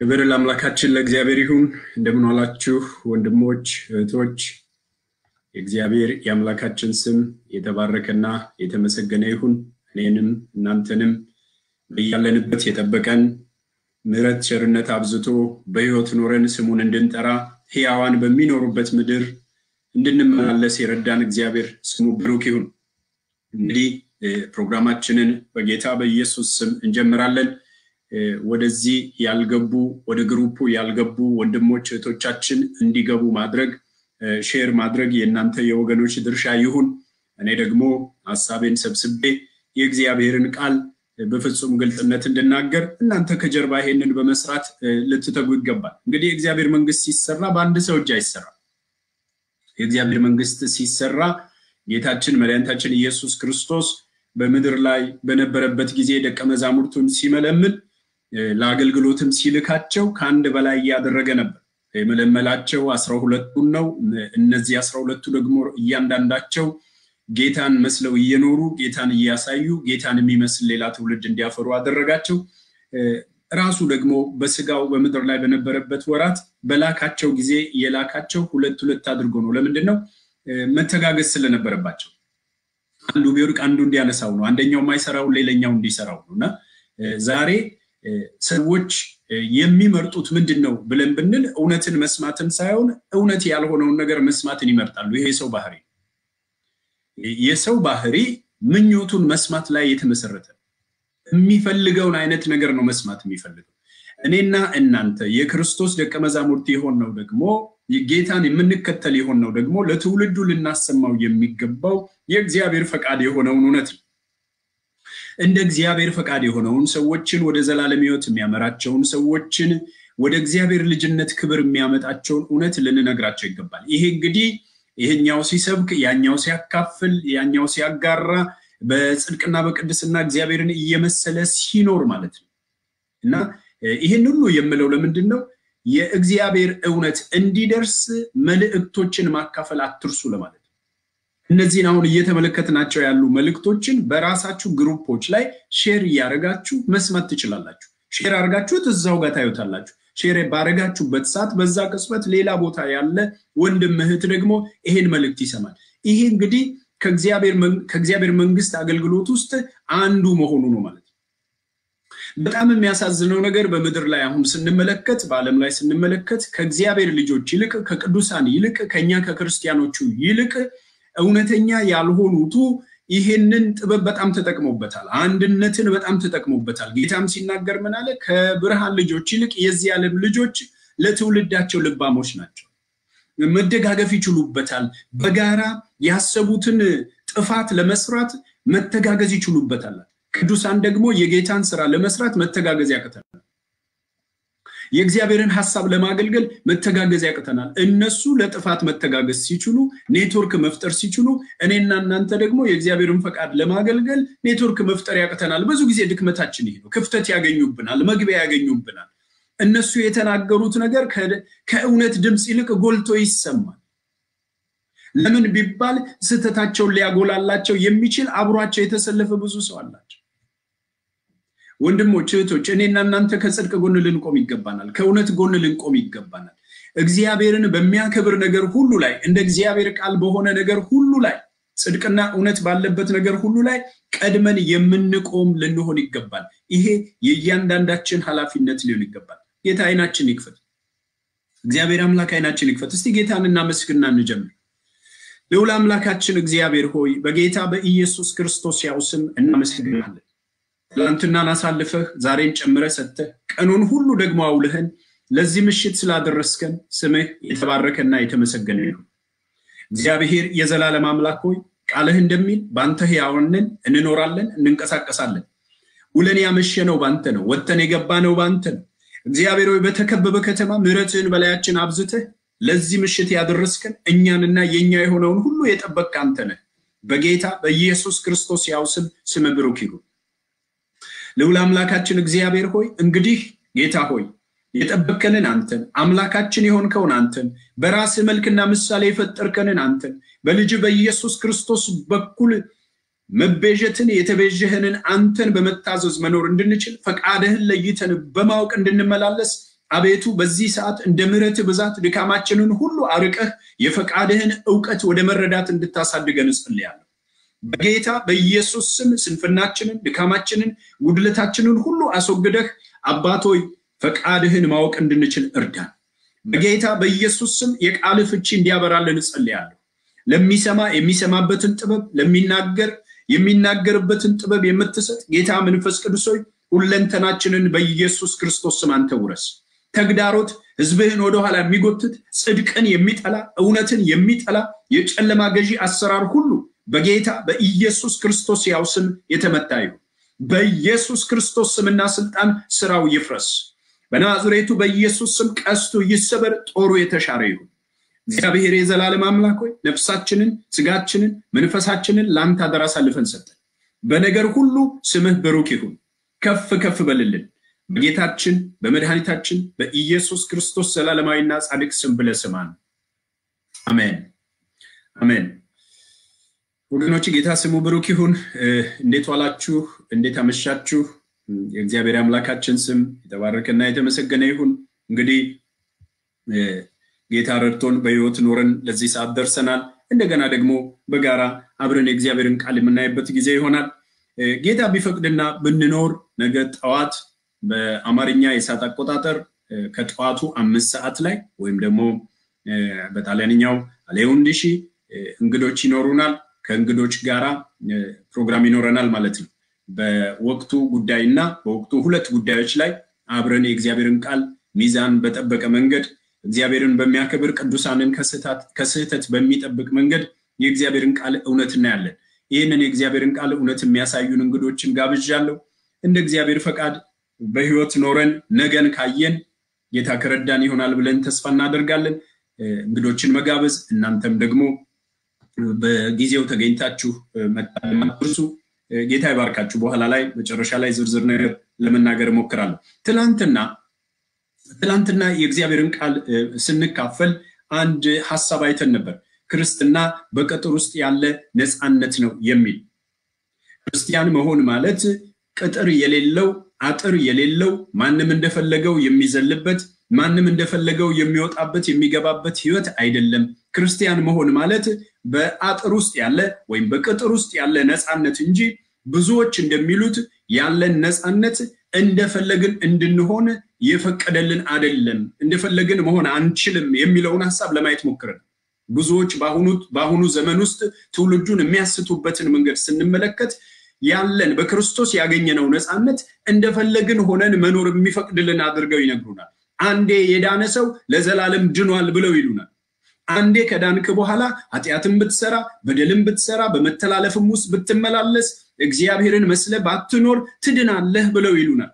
ክብር ለአምላካችን ለእግዚአብሔር ይሁን። እንደምን ዋላችሁ ወንድሞች እህቶች። የእግዚአብሔር የአምላካችን ስም የተባረከና የተመሰገነ ይሁን። እኔንም እናንተንም በያለንበት የጠበቀን ምሕረት ቸርነት አብዝቶ በሕይወት ኖረን ስሙን እንድንጠራ ሕያዋን በሚኖሩበት ምድር እንድንመላለስ የረዳን እግዚአብሔር ስሙ ብሩክ ይሁን። እንግዲህ ፕሮግራማችንን በጌታ በኢየሱስ ስም እንጀምራለን። ወደዚህ ያልገቡ ወደ group ኡ ያልገቡ ወንድሞች እህቶቻችን እንዲገቡ ማድረግ share ማድረግ የእናንተ የወገኖች ድርሻ ይሁን። እኔ ደግሞ ሀሳቤን ሰብስቤ የእግዚአብሔርን ቃል በፍጹም ግልጥነት እንድናገር እናንተ ከጀርባ ይሄንን በመስራት ልትተጉ ይገባል። እንግዲህ የእግዚአብሔር መንግስት ሲሰራ በአንድ ሰው እጅ አይሰራም። የእግዚአብሔር መንግስት ሲሰራ ጌታችን መድኃኒታችን ኢየሱስ ክርስቶስ በምድር ላይ በነበረበት ጊዜ ደቀ መዛሙርቱን ሲመለምን ለአገልግሎትም ሲልካቸው ከአንድ በላይ እያደረገ ነበር። የመለመላቸው አስራ ሁለቱን ነው። እነዚህ አስራ ሁለቱ ደግሞ እያንዳንዳቸው ጌታን መስለው እየኖሩ ጌታን እያሳዩ ጌታን የሚመስል ሌላ ትውልድ እንዲያፈሩ አደረጋቸው። ራሱ ደግሞ በስጋው በምድር ላይ በነበረበት ወራት በላካቸው ጊዜ የላካቸው ሁለት ሁለት አድርጎ ነው። ለምንድን ነው? መተጋገዝ ስለነበረባቸው አንዱ ቢወድቅ አንዱ እንዲያነሳው ነው። አንደኛው የማይሰራውን ሌላኛው እንዲሰራው ነው እና ዛሬ ሰዎች የሚመርጡት ምንድን ነው ብለን ብንል እውነትን መስማትን ሳይሆን እውነት ያልሆነውን ነገር መስማትን ይመርጣሉ። ይሄ የሰው ባህሪ የሰው ባህሪ ምኞቱን መስማት ላይ የተመሰረተ የሚፈልገውን አይነት ነገር ነው መስማት የሚፈልገው። እኔና እናንተ የክርስቶስ ደቀ መዛሙርት የሆን ነው ደግሞ ጌታን የምንከተል የሆን ነው ደግሞ ለትውልዱ ልናሰማው የሚገባው የእግዚአብሔር ፈቃድ የሆነውን እውነት ነው። እንደ እግዚአብሔር ፈቃድ የሆነውን ሰዎችን ወደ ዘላለም ሕይወት የሚያመራቸውን ሰዎችን ወደ እግዚአብሔር ልጅነት ክብር የሚያመጣቸውን እውነት ልንነግራቸው ይገባል። ይሄ እንግዲህ ይሄኛው ሲሰብክ፣ ያኛው ሲያካፍል፣ ያኛው ሲያጋራ፣ በጽድቅና በቅድስና እግዚአብሔርን እየመሰለ ሲኖር ማለት ነው እና ይህን ሁሉ የምለው ለምንድን ነው? የእግዚአብሔር እውነት እንዲደርስ መልእክቶችን ማካፈል አትርሱ ለማለት እነዚህን አሁን እየተመለከትናቸው ያሉ መልእክቶችን በራሳችሁ group ኦች ላይ share እያደረጋችሁ መስማት ትችላላችሁ። share አድርጋችሁት እዛው ጋር ታዩታላችሁ። share ባደረጋችሁበት ሰዓት በዛ ቅጽበት ሌላ ቦታ ያለ ወንድም እህት ደግሞ ይሄን መልእክት ይሰማል። ይሄ እንግዲህ ከእግዚአብሔር መንግስት አገልግሎት ውስጥ አንዱ መሆኑ ነው ማለት ነው። በጣም የሚያሳዝነው ነገር በምድር ላይ አሁን ስንመለከት በዓለም ላይ ስንመለከት ከእግዚአብሔር ልጆች ይልቅ ከቅዱሳን ይልቅ ከኛ ከክርስቲያኖቹ ይልቅ እውነተኛ ያልሆኑቱ ይሄንን ጥበብ በጣም ተጠቅሞበታል። አንድነትን በጣም ተጠቅሞበታል። ጌታም ሲናገር ምን አለ? ከብርሃን ልጆች ይልቅ የዚህ ዓለም ልጆች ለትውልዳቸው ልባሞች ናቸው። መደጋገፍ ይችሉበታል። በጋራ ያሰቡትን ጥፋት ለመስራት መተጋገዝ ይችሉበታል። ቅዱሳን ደግሞ የጌታን ስራ ለመስራት መተጋገዝ ያቅተናል። የእግዚአብሔርን ሀሳብ ለማገልገል መተጋገዝ ያቅተናል። እነሱ ለጥፋት መተጋገዝ ሲችሉ፣ ኔትወርክ መፍጠር ሲችሉ፣ እኔና እናንተ ደግሞ የእግዚአብሔርን ፈቃድ ለማገልገል ኔትወርክ መፍጠር ያቅተናል። ብዙ ጊዜ ድክመታችን ይሄ ነው። ክፍተት ያገኙብናል፣ መግቢያ ያገኙብናል። እነሱ የተናገሩት ነገር ከእውነት ድምፅ ይልቅ ጎልቶ ይሰማል። ለምን ቢባል ስህተታቸውን ሊያጎላላቸው የሚችል አብሯቸው የተሰለፈ ብዙ ሰው አላቸው። ወንድሞች እህቶች፣ እኔና እናንተ ከጽድቅ ጎን ልንቆም ይገባናል። ከእውነት ጎን ልንቆም ይገባናል። እግዚአብሔርን በሚያከብር ነገር ሁሉ ላይ እንደ እግዚአብሔር ቃል በሆነ ነገር ሁሉ ላይ ጽድቅና እውነት ባለበት ነገር ሁሉ ላይ ቀድመን የምንቆም ልንሆን ይገባል። ይሄ የእያንዳንዳችን ኃላፊነት ሊሆን ይገባል። ጌታ አይናችን ይክፈት። እግዚአብሔር አምላክ አይናችን ይክፈት። እስቲ ጌታን እናመስግና እንጀምር። ልዑል አምላካችን እግዚአብሔር ሆይ በጌታ በኢየሱስ ክርስቶስ ያው ስም እናመሰግናለን። ትላንትናን አሳልፈህ ዛሬን ጨምረህ ሰጥተህ ቀኑን ሁሉ ደግሞ አውልህን ለዚህ ምሽት ስላደረስከን ስምህ የተባረከና የተመሰገነ ይሁን። እግዚአብሔር የዘላለም አምላክ ሆይ ቃልህ እንደሚል በአንተ ሕያዋንን እንኖራለን፣ እንንቀሳቀሳለን። ውለን ያመሸነው ባንተ ነው፣ ወጥተን የገባነው ባንተ ነው። እግዚአብሔር ሆይ በተከበበ ከተማ ምሕረትህን በላያችን አብዝተህ ለዚህ ምሽት ያደረስከን እኛንና የእኛ የሆነውን ሁሉ የጠበቅክ አንተ ነህ። በጌታ በኢየሱስ ክርስቶስ ያው ስም ስም ብሩክ ይሁን። ልዑል አምላካችን እግዚአብሔር ሆይ እንግዲህ ጌታ ሆይ የጠበቅከንን አንተን አምላካችን የሆንከውን አንተን በራስህ መልክና ምሳሌ የፈጠርከንን አንተን በልጅ በኢየሱስ ክርስቶስ በኩል መቤዠትን የተቤዠህንን አንተን በመታዘዝ መኖር እንድንችል ፈቃድህን ለይተን በማወቅ እንድንመላለስ አቤቱ በዚህ ሰዓት እንደ ምሕረት ብዛት ድካማችንን ሁሉ አርቀህ የፈቃድህን እውቀት ወደ መረዳት እንድታሳድገን እጸልያለሁ። በጌታ በኢየሱስ ስም ስንፍናችንን፣ ድካማችንን፣ ጉድለታችንን ሁሉ አስወግደህ አባቶይ ፈቃድህን ማወቅ እንድንችል እርዳን። በጌታ በኢየሱስ ስም የቃል ፍቺ እንዲያበራልን እጸልያለሁ። ለሚሰማ የሚሰማበትን ጥበብ፣ ለሚናገር የሚናገርበትን ጥበብ የምትሰጥ ጌታ መንፈስ ቅዱስ ሁለንተናችንን በኢየሱስ ክርስቶስ ስም አንተ ውረስ። ተግዳሮት ህዝብህን ወደኋላ የሚጎትት ጽድቅን የሚጠላ እውነትን የሚጠላ የጨለማ ገዢ አሰራር ሁሉ በጌታ በኢየሱስ ክርስቶስ ያው ስም የተመታ ይሁን። በኢየሱስ ክርስቶስ ስምና ስልጣን ስራው ይፍረስ። በናዝሬቱ በኢየሱስ ስም ቀስቱ ይሰበር፣ ጦሩ የተሻረ ይሁን። እግዚአብሔር የዘላለም አምላክ ሆይ ነፍሳችንን፣ ስጋችንን፣ መንፈሳችንን ለአንተ አደራ አሳልፈን ሰጠን። በነገር ሁሉ ስምህ ብሩክ ይሁን። ከፍ ከፍ በልልን በጌታችን በመድኃኒታችን በኢየሱስ ክርስቶስ ዘላለማዊና ጻድቅ ስም ብለህ ስማን። አሜን አሜን። ወገኖች ጌታ ስሙ ብሩክ ይሁን። እንዴት ዋላችሁ? እንዴት አመሻችሁ? የእግዚአብሔር አምላካችን ስም የተባረከና የተመሰገነ ይሁን። እንግዲህ ጌታ ረድቶን በሕይወት ኖረን ለዚህ ሰዓት ደርሰናል። እንደገና ደግሞ በጋራ አብረን የእግዚአብሔርን ቃል የምናይበት ጊዜ ይሆናል። ጌታ ቢፈቅድና ብንኖር ነገ ጠዋት በአማርኛ የሰዓት አቆጣጠር ከጠዋቱ አምስት ሰዓት ላይ ወይም ደግሞ በጣሊያንኛው አሌውንዲሺ እንግዶች ይኖሩናል። ከእንግዶች ጋራ ፕሮግራም ይኖረናል ማለት ነው። በወቅቱ ጉዳይ እና በወቅቱ ሁለት ጉዳዮች ላይ አብረን የእግዚአብሔርን ቃል ሚዛን በጠበቀ መንገድ እግዚአብሔርን በሚያከብር ቅዱሳንን ከስህተት በሚጠብቅ መንገድ የእግዚአብሔርን ቃል እውነት እናያለን። ይህንን የእግዚአብሔርን ቃል እውነት የሚያሳዩን እንግዶችን ጋብዣለሁ። እንደ እግዚአብሔር ፈቃድ በሕይወት ኖረን ነገን ካየን ጌታ ከረዳን ይሆናል ብለን ተስፋ እናደርጋለን። እንግዶችን መጋበዝ እናንተም ደግሞ በጊዜው ተገኝታችሁ መጣማርሱ ጌታ ይባርካችሁ። በኋላ ላይ መጨረሻ ላይ ዝርዝር ነገር ለመናገር እሞክራለሁ። ትላንትና ትላንትና የእግዚአብሔርን ቃል ስንካፈል አንድ ሀሳብ አይተን ነበር። ክርስትና በቅጥር ውስጥ ያለ ነፃነት ነው የሚል ክርስቲያን መሆን ማለት ቅጥር የሌለው አጥር የሌለው ማንም እንደፈለገው የሚዘልበት ማንም እንደፈለገው የሚወጣበት የሚገባበት ህይወት አይደለም። ክርስቲያን መሆን ማለት በአጥር ውስጥ ያለ ወይም በቅጥር ውስጥ ያለ ነፃነት እንጂ ብዙዎች እንደሚሉት ያለን ነፃነት እንደፈለግን እንድንሆን የፈቀደልን አይደለም። እንደፈለግን መሆን አንችልም የሚለውን ሀሳብ ለማየት ሞክረን ብዙዎች በአሁኑ ዘመን ውስጥ ትውልዱን የሚያስቱበትን መንገድ ስንመለከት ያለን በክርስቶስ ያገኘነው ነፃነት እንደፈለግን ሆነን መኖር የሚፈቅድልን አድርገው ይነግሩናል። አንዴ የዳነ ሰው ለዘላለም ድኗል ብለው ይሉናል። አንዴ ከዳንክ በኋላ ኃጢአትን ብትሰራ በደልን ብትሰራ በመተላለፍም ውስጥ ብትመላለስ እግዚአብሔርን መስለ ባትኖር ትድናለህ ብለው ይሉናል።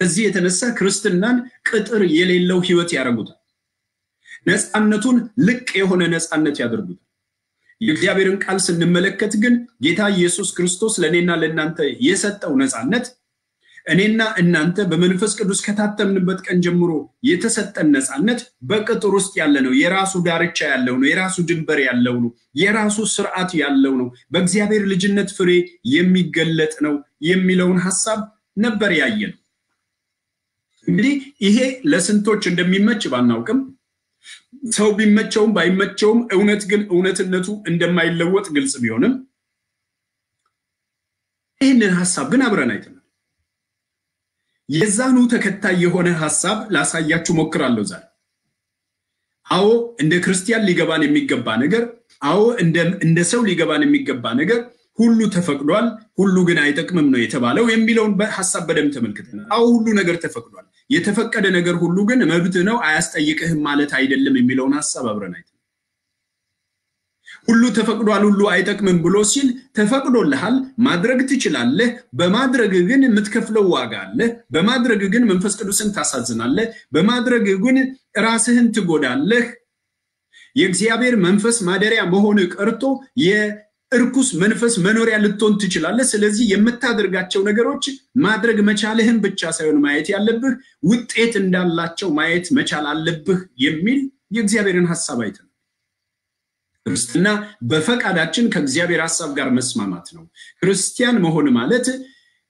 ከዚህ የተነሳ ክርስትናን ቅጥር የሌለው ህይወት ያደርጉታል። ነፃነቱን ልቅ የሆነ ነፃነት ያደርጉታል። የእግዚአብሔርን ቃል ስንመለከት ግን ጌታ ኢየሱስ ክርስቶስ ለእኔና ለእናንተ የሰጠው ነፃነት እኔና እናንተ በመንፈስ ቅዱስ ከታተምንበት ቀን ጀምሮ የተሰጠን ነፃነት በቅጥር ውስጥ ያለ ነው። የራሱ ዳርቻ ያለው ነው። የራሱ ድንበር ያለው ነው። የራሱ ስርዓት ያለው ነው። በእግዚአብሔር ልጅነት ፍሬ የሚገለጥ ነው የሚለውን ሀሳብ ነበር ያየን። እንግዲህ ይሄ ለስንቶች እንደሚመች ባናውቅም ሰው ቢመቸውም ባይመቸውም እውነት ግን እውነትነቱ እንደማይለወጥ ግልጽ ቢሆንም ይህንን ሀሳብ ግን አብረን አይተናል። የዛኑ ተከታይ የሆነ ሀሳብ ላሳያችሁ ሞክራለሁ ዛሬ። አዎ እንደ ክርስቲያን ሊገባን የሚገባ ነገር፣ አዎ እንደ ሰው ሊገባን የሚገባ ነገር ሁሉ ተፈቅዷል፣ ሁሉ ግን አይጠቅምም ነው የተባለው የሚለውን ሀሳብ በደንብ ተመልክተናል። አዎ ሁሉ ነገር ተፈቅዷል፣ የተፈቀደ ነገር ሁሉ ግን መብት ነው አያስጠይቅህም ማለት አይደለም የሚለውን ሀሳብ አብረን አይተናል። ሁሉ ተፈቅዷል፣ ሁሉ አይጠቅምም ብሎ ሲል ተፈቅዶልሃል፣ ማድረግ ትችላለህ። በማድረግ ግን የምትከፍለው ዋጋ አለ። በማድረግ ግን መንፈስ ቅዱስን ታሳዝናለህ። በማድረግ ግን ራስህን ትጎዳለህ። የእግዚአብሔር መንፈስ ማደሪያ መሆን ቀርቶ የእርኩስ መንፈስ መኖሪያ ልትሆን ትችላለህ። ስለዚህ የምታደርጋቸው ነገሮች ማድረግ መቻልህን ብቻ ሳይሆን ማየት ያለብህ ውጤት እንዳላቸው ማየት መቻል አለብህ የሚል የእግዚአብሔርን ሀሳብ አይተናል። ክርስትና በፈቃዳችን ከእግዚአብሔር ሀሳብ ጋር መስማማት ነው። ክርስቲያን መሆን ማለት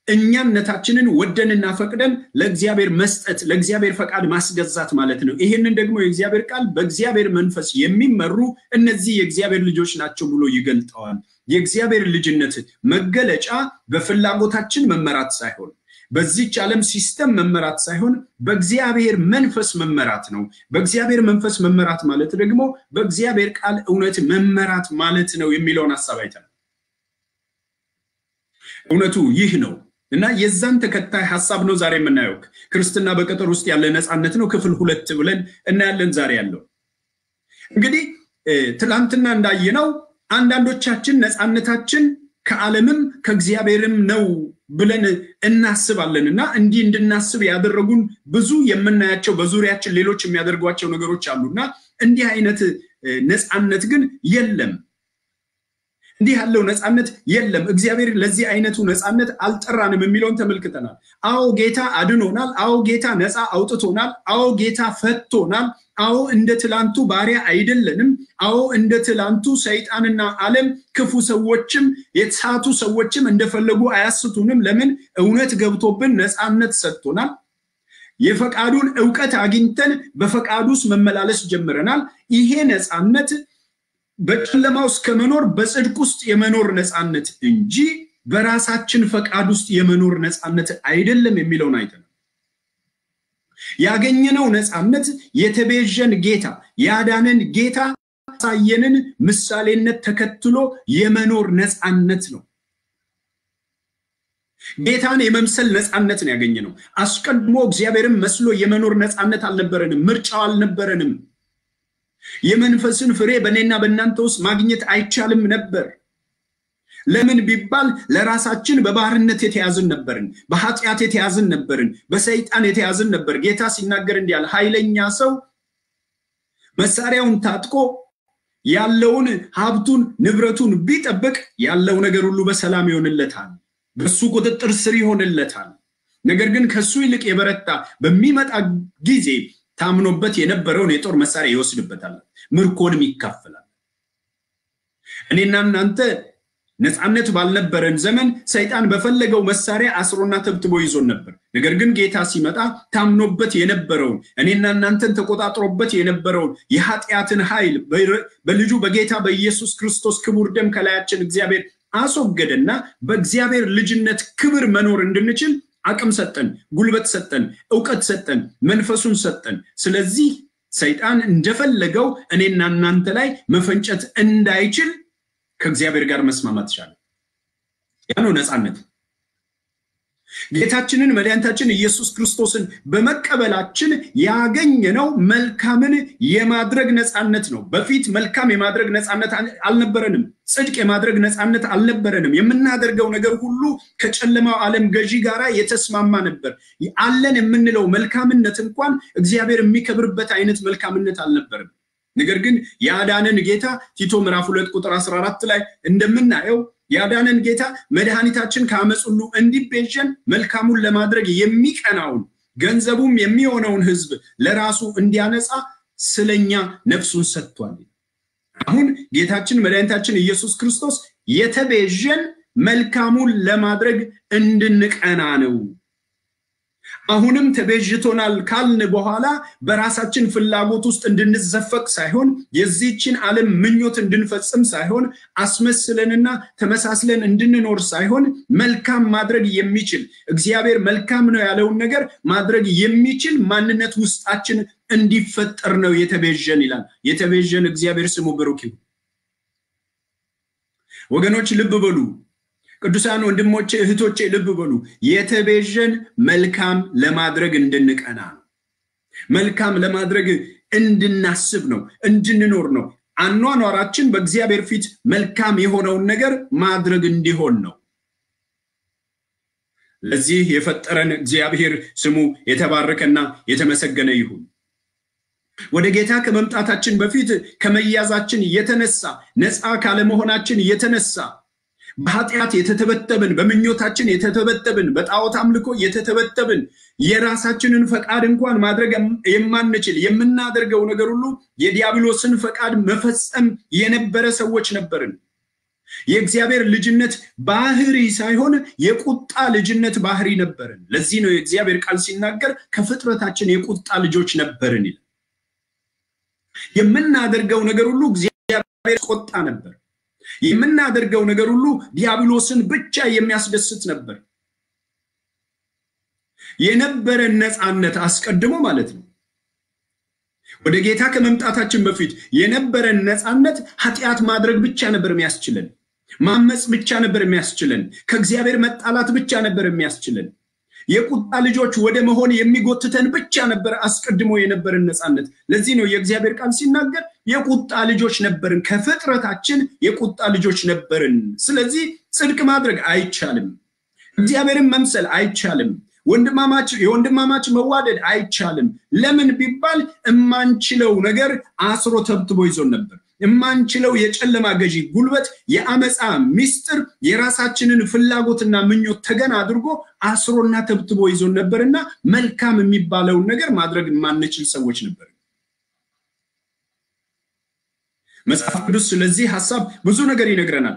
እኛነታችንን ወደንና ፈቅደን ለእግዚአብሔር መስጠት ለእግዚአብሔር ፈቃድ ማስገዛት ማለት ነው። ይህንን ደግሞ የእግዚአብሔር ቃል በእግዚአብሔር መንፈስ የሚመሩ እነዚህ የእግዚአብሔር ልጆች ናቸው ብሎ ይገልጠዋል። የእግዚአብሔር ልጅነት መገለጫ በፍላጎታችን መመራት ሳይሆን በዚች ዓለም system መመራት ሳይሆን በእግዚአብሔር መንፈስ መመራት ነው። በእግዚአብሔር መንፈስ መመራት ማለት ደግሞ በእግዚአብሔር ቃል እውነት መመራት ማለት ነው የሚለውን ሀሳብ አይተናል። እውነቱ ይህ ነው እና የዛን ተከታይ ሀሳብ ነው ዛሬ የምናየው። ክርስትና በቅጥር ውስጥ ያለ ነፃነት ነው ክፍል ሁለት ብለን እናያለን ዛሬ ያለው እንግዲህ ትላንትና እንዳየነው አንዳንዶቻችን ነፃነታችን ከዓለምም ከእግዚአብሔርም ነው ብለን እናስባለን እና እንዲህ እንድናስብ ያደረጉን ብዙ የምናያቸው በዙሪያችን ሌሎች የሚያደርጓቸው ነገሮች አሉና እንዲህ አይነት ነፃነት ግን የለም። እንዲህ ያለው ነፃነት የለም። እግዚአብሔር ለዚህ አይነቱ ነፃነት አልጠራንም የሚለውን ተመልክተናል። አዎ ጌታ አድኖናል። አዎ ጌታ ነፃ አውጥቶናል። አዎ ጌታ ፈቶናል። አዎ እንደ ትላንቱ ባሪያ አይደለንም። አዎ እንደ ትላንቱ ሰይጣንና ዓለም ክፉ ሰዎችም የተሳቱ ሰዎችም እንደፈለጉ አያስቱንም። ለምን? እውነት ገብቶብን ነፃነት ሰጥቶናል። የፈቃዱን እውቀት አግኝተን በፈቃዱ ውስጥ መመላለስ ጀምረናል። ይሄ ነፃነት በጨለማ ውስጥ ከመኖር በጽድቅ ውስጥ የመኖር ነፃነት እንጂ በራሳችን ፈቃድ ውስጥ የመኖር ነፃነት አይደለም የሚለውን አይተናል። ያገኘነው ነፃነት የተቤዠን ጌታ ያዳነን ጌታ ያሳየንን ምሳሌነት ተከትሎ የመኖር ነፃነት ነው። ጌታን የመምሰል ነፃነት ነው ያገኘነው። አስቀድሞ እግዚአብሔርን መስሎ የመኖር ነፃነት አልነበረንም፣ ምርጫው አልነበረንም። የመንፈስን ፍሬ በእኔና በእናንተ ውስጥ ማግኘት አይቻልም ነበር። ለምን ቢባል ለራሳችን በባህርነት የተያዝን ነበርን፣ በኃጢአት የተያዝን ነበርን፣ በሰይጣን የተያዝን ነበር። ጌታ ሲናገር እንዲህ አለ፣ ኃይለኛ ሰው መሳሪያውን ታጥቆ ያለውን ሀብቱን ንብረቱን ቢጠብቅ ያለው ነገር ሁሉ በሰላም ይሆንለታል፣ በሱ ቁጥጥር ስር ይሆንለታል። ነገር ግን ከሱ ይልቅ የበረታ በሚመጣ ጊዜ ታምኖበት የነበረውን የጦር መሳሪያ ይወስድበታል፣ ምርኮንም ይካፈላል። እኔና እናንተ ነፃነት ባልነበረን ዘመን ሰይጣን በፈለገው መሳሪያ አስሮና ተብትቦ ይዞን ነበር። ነገር ግን ጌታ ሲመጣ ታምኖበት የነበረውን እኔና እናንተን ተቆጣጥሮበት የነበረውን የኃጢአትን ኃይል በልጁ በጌታ በኢየሱስ ክርስቶስ ክቡር ደም ከላያችን እግዚአብሔር አስወገደና በእግዚአብሔር ልጅነት ክብር መኖር እንድንችል አቅም ሰጠን፣ ጉልበት ሰጠን፣ እውቀት ሰጠን፣ መንፈሱን ሰጠን። ስለዚህ ሰይጣን እንደፈለገው እኔና እናንተ ላይ መፈንጨት እንዳይችል ከእግዚአብሔር ጋር መስማማት ቻለ። ያ ነው ነፃነት። ጌታችንን መድኃኒታችን ኢየሱስ ክርስቶስን በመቀበላችን ያገኘነው መልካምን የማድረግ ነፃነት ነው። በፊት መልካም የማድረግ ነፃነት አልነበረንም። ጽድቅ የማድረግ ነፃነት አልነበረንም። የምናደርገው ነገር ሁሉ ከጨለማው ዓለም ገዢ ጋር የተስማማ ነበር። አለን የምንለው መልካምነት እንኳን እግዚአብሔር የሚከብርበት አይነት መልካምነት አልነበረም። ነገር ግን ያዳነን ጌታ ቲቶ ምዕራፍ ሁለት ቁጥር 14 ላይ እንደምናየው ያዳነን ጌታ መድኃኒታችን ከአመፅ ሁሉ እንዲቤዠን መልካሙን ለማድረግ የሚቀናውን ገንዘቡም የሚሆነውን ሕዝብ ለራሱ እንዲያነጻ ስለኛ ነፍሱን ሰጥቷል። አሁን ጌታችን መድኃኒታችን ኢየሱስ ክርስቶስ የተቤዠን መልካሙን ለማድረግ እንድንቀና ነው። አሁንም ተቤዥቶናል ካልን በኋላ በራሳችን ፍላጎት ውስጥ እንድንዘፈቅ ሳይሆን የዚህችን ዓለም ምኞት እንድንፈጽም ሳይሆን አስመስለንና ተመሳስለን እንድንኖር ሳይሆን መልካም ማድረግ የሚችል እግዚአብሔር መልካም ነው ያለውን ነገር ማድረግ የሚችል ማንነት ውስጣችን እንዲፈጠር ነው የተቤዠን ይላል። የተቤዠን እግዚአብሔር ስሙ ብሩክ ወገኖች ልብ በሉ። ቅዱሳን ወንድሞቼ እህቶቼ ልብ በሉ። የተቤዠን መልካም ለማድረግ እንድንቀና ነው። መልካም ለማድረግ እንድናስብ ነው፣ እንድንኖር ነው። አኗኗራችን በእግዚአብሔር ፊት መልካም የሆነውን ነገር ማድረግ እንዲሆን ነው። ለዚህ የፈጠረን እግዚአብሔር ስሙ የተባረከና የተመሰገነ ይሁን። ወደ ጌታ ከመምጣታችን በፊት ከመያዛችን የተነሳ ነፃ ካለመሆናችን የተነሳ በኃጢአት የተተበተብን በምኞታችን የተተበተብን በጣዖት አምልኮ የተተበተብን የራሳችንን ፈቃድ እንኳን ማድረግ የማንችል የምናደርገው ነገር ሁሉ የዲያብሎስን ፈቃድ መፈጸም የነበረ ሰዎች ነበርን። የእግዚአብሔር ልጅነት ባህሪ ሳይሆን የቁጣ ልጅነት ባህሪ ነበርን። ለዚህ ነው የእግዚአብሔር ቃል ሲናገር ከፍጥረታችን የቁጣ ልጆች ነበርን ይላል። የምናደርገው ነገር ሁሉ እግዚአብሔር ቆጣ ነበር። የምናደርገው ነገር ሁሉ ዲያብሎስን ብቻ የሚያስደስት ነበር። የነበረን ነፃነት አስቀድሞ ማለት ነው ወደ ጌታ ከመምጣታችን በፊት የነበረን ነፃነት ኃጢአት ማድረግ ብቻ ነበር የሚያስችለን። ማመፅ ብቻ ነበር የሚያስችለን። ከእግዚአብሔር መጣላት ብቻ ነበር የሚያስችለን። የቁጣ ልጆች ወደ መሆን የሚጎትተን ብቻ ነበር አስቀድሞ የነበረን ነፃነት። ለዚህ ነው የእግዚአብሔር ቃል ሲናገር የቁጣ ልጆች ነበርን፣ ከፍጥረታችን የቁጣ ልጆች ነበርን። ስለዚህ ጽድቅ ማድረግ አይቻልም። እግዚአብሔርን መምሰል አይቻልም። ወንድማማች የወንድማማች መዋደድ አይቻልም። ለምን ቢባል እማንችለው ነገር አስሮ ተብትቦ ይዞን ነበር። እማንችለው የጨለማ ገዢ ጉልበት፣ የአመፃ ሚስጥር የራሳችንን ፍላጎትና ምኞት ተገን አድርጎ አስሮና ተብትቦ ይዞን ነበርና መልካም የሚባለውን ነገር ማድረግ የማንችል ሰዎች ነበር። መጽሐፍ ቅዱስ ስለዚህ ሀሳብ ብዙ ነገር ይነግረናል።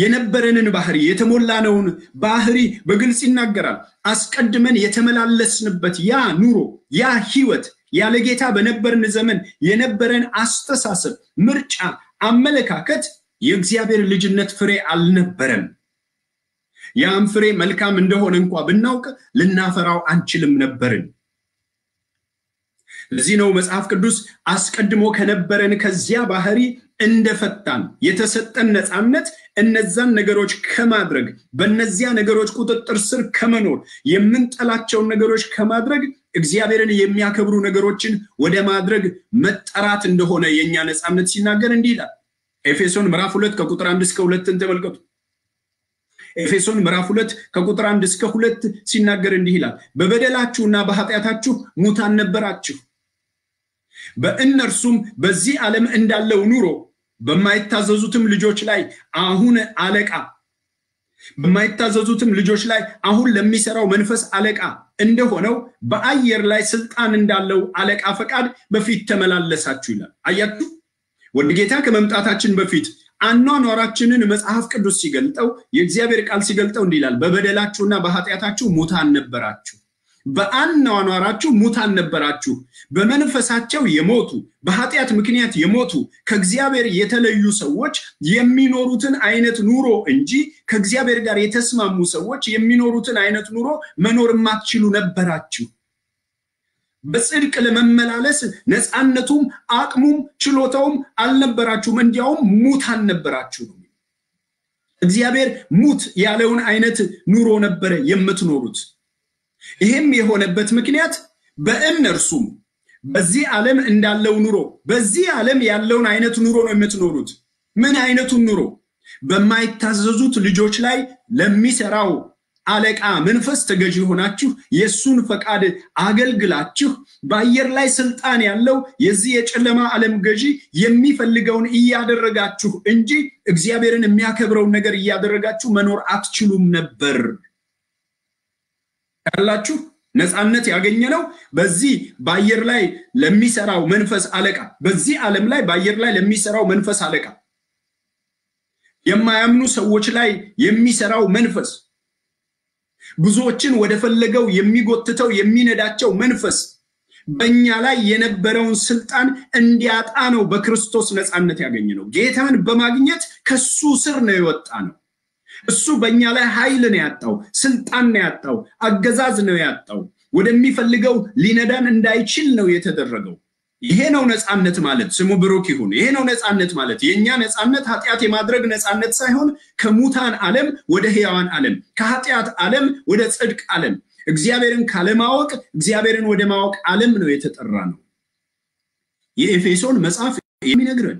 የነበረንን ባህሪ የተሞላነውን ባህሪ በግልጽ ይናገራል። አስቀድመን የተመላለስንበት ያ ኑሮ ያ ህይወት ያለ ጌታ በነበርን ዘመን የነበረን አስተሳሰብ፣ ምርጫ፣ አመለካከት የእግዚአብሔር ልጅነት ፍሬ አልነበረም። ያም ፍሬ መልካም እንደሆነ እንኳ ብናውቅ ልናፈራው አንችልም ነበርን። ለዚህ ነው መጽሐፍ ቅዱስ አስቀድሞ ከነበረን ከዚያ ባህሪ እንደፈታን የተሰጠን ነፃነት እነዛን ነገሮች ከማድረግ በእነዚያ ነገሮች ቁጥጥር ስር ከመኖር የምንጠላቸውን ነገሮች ከማድረግ እግዚአብሔርን የሚያከብሩ ነገሮችን ወደ ማድረግ መጠራት እንደሆነ የእኛ ነፃነት ሲናገር እንዲህ ይላል። ኤፌሶን ምዕራፍ ሁለት ከቁጥር አንድ እስከ ሁለትን ተመልከቱ። ኤፌሶን ምዕራፍ ሁለት ከቁጥር አንድ እስከ ሁለት ሲናገር እንዲህ ይላል። በበደላችሁና በኃጢአታችሁ ሙታን ነበራችሁ በእነርሱም በዚህ ዓለም እንዳለው ኑሮ በማይታዘዙትም ልጆች ላይ አሁን አለቃ በማይታዘዙትም ልጆች ላይ አሁን ለሚሰራው መንፈስ አለቃ እንደሆነው በአየር ላይ ስልጣን እንዳለው አለቃ ፈቃድ በፊት ተመላለሳችሁ ይላል። አያችሁ፣ ወደ ጌታ ከመምጣታችን በፊት አኗኗራችንን መጽሐፍ ቅዱስ ሲገልጠው የእግዚአብሔር ቃል ሲገልጠው እንዲህ ይላል፣ በበደላችሁና በኃጢአታችሁ ሙታን ነበራችሁ በአኗኗራችሁ ሙታን ነበራችሁ። በመንፈሳቸው የሞቱ በኃጢአት ምክንያት የሞቱ ከእግዚአብሔር የተለዩ ሰዎች የሚኖሩትን አይነት ኑሮ እንጂ ከእግዚአብሔር ጋር የተስማሙ ሰዎች የሚኖሩትን አይነት ኑሮ መኖር የማትችሉ ነበራችሁ። በጽድቅ ለመመላለስ ነፃነቱም አቅሙም ችሎታውም አልነበራችሁም። እንዲያውም ሙታን ነበራችሁ ነው። እግዚአብሔር ሙት ያለውን አይነት ኑሮ ነበረ የምትኖሩት። ይህም የሆነበት ምክንያት በእነርሱም በዚህ ዓለም እንዳለው ኑሮ በዚህ ዓለም ያለውን አይነት ኑሮ ነው የምትኖሩት። ምን አይነቱን ኑሮ? በማይታዘዙት ልጆች ላይ ለሚሰራው አለቃ መንፈስ ተገዢ ሆናችሁ የእሱን ፈቃድ አገልግላችሁ በአየር ላይ ስልጣን ያለው የዚህ የጨለማ ዓለም ገዢ የሚፈልገውን እያደረጋችሁ እንጂ እግዚአብሔርን የሚያከብረውን ነገር እያደረጋችሁ መኖር አትችሉም ነበር። ያላችሁ ነፃነት ያገኘነው በዚህ በአየር ላይ ለሚሰራው መንፈስ አለቃ በዚህ ዓለም ላይ በአየር ላይ ለሚሰራው መንፈስ አለቃ የማያምኑ ሰዎች ላይ የሚሰራው መንፈስ ብዙዎችን ወደ ፈለገው የሚጎትተው የሚነዳቸው መንፈስ በእኛ ላይ የነበረውን ስልጣን እንዲያጣ ነው በክርስቶስ ነፃነት ያገኘ ነው። ጌታን በማግኘት ከሱ ስር ነው የወጣ ነው። እሱ በእኛ ላይ ኃይል ነው ያጣው፣ ስልጣን ነው ያጣው፣ አገዛዝ ነው ያጣው። ወደሚፈልገው ሊነዳን እንዳይችል ነው የተደረገው። ይሄ ነው ነፃነት ማለት። ስሙ ብሩክ ይሁን። ይሄ ነው ነፃነት ማለት። የእኛ ነፃነት ኃጢአት የማድረግ ነፃነት ሳይሆን ከሙታን ዓለም ወደ ሕያዋን ዓለም፣ ከኃጢአት ዓለም ወደ ጽድቅ ዓለም፣ እግዚአብሔርን ካለማወቅ እግዚአብሔርን ወደ ማወቅ ዓለም ነው የተጠራ ነው። የኤፌሶን መጽሐፍ የሚነግረን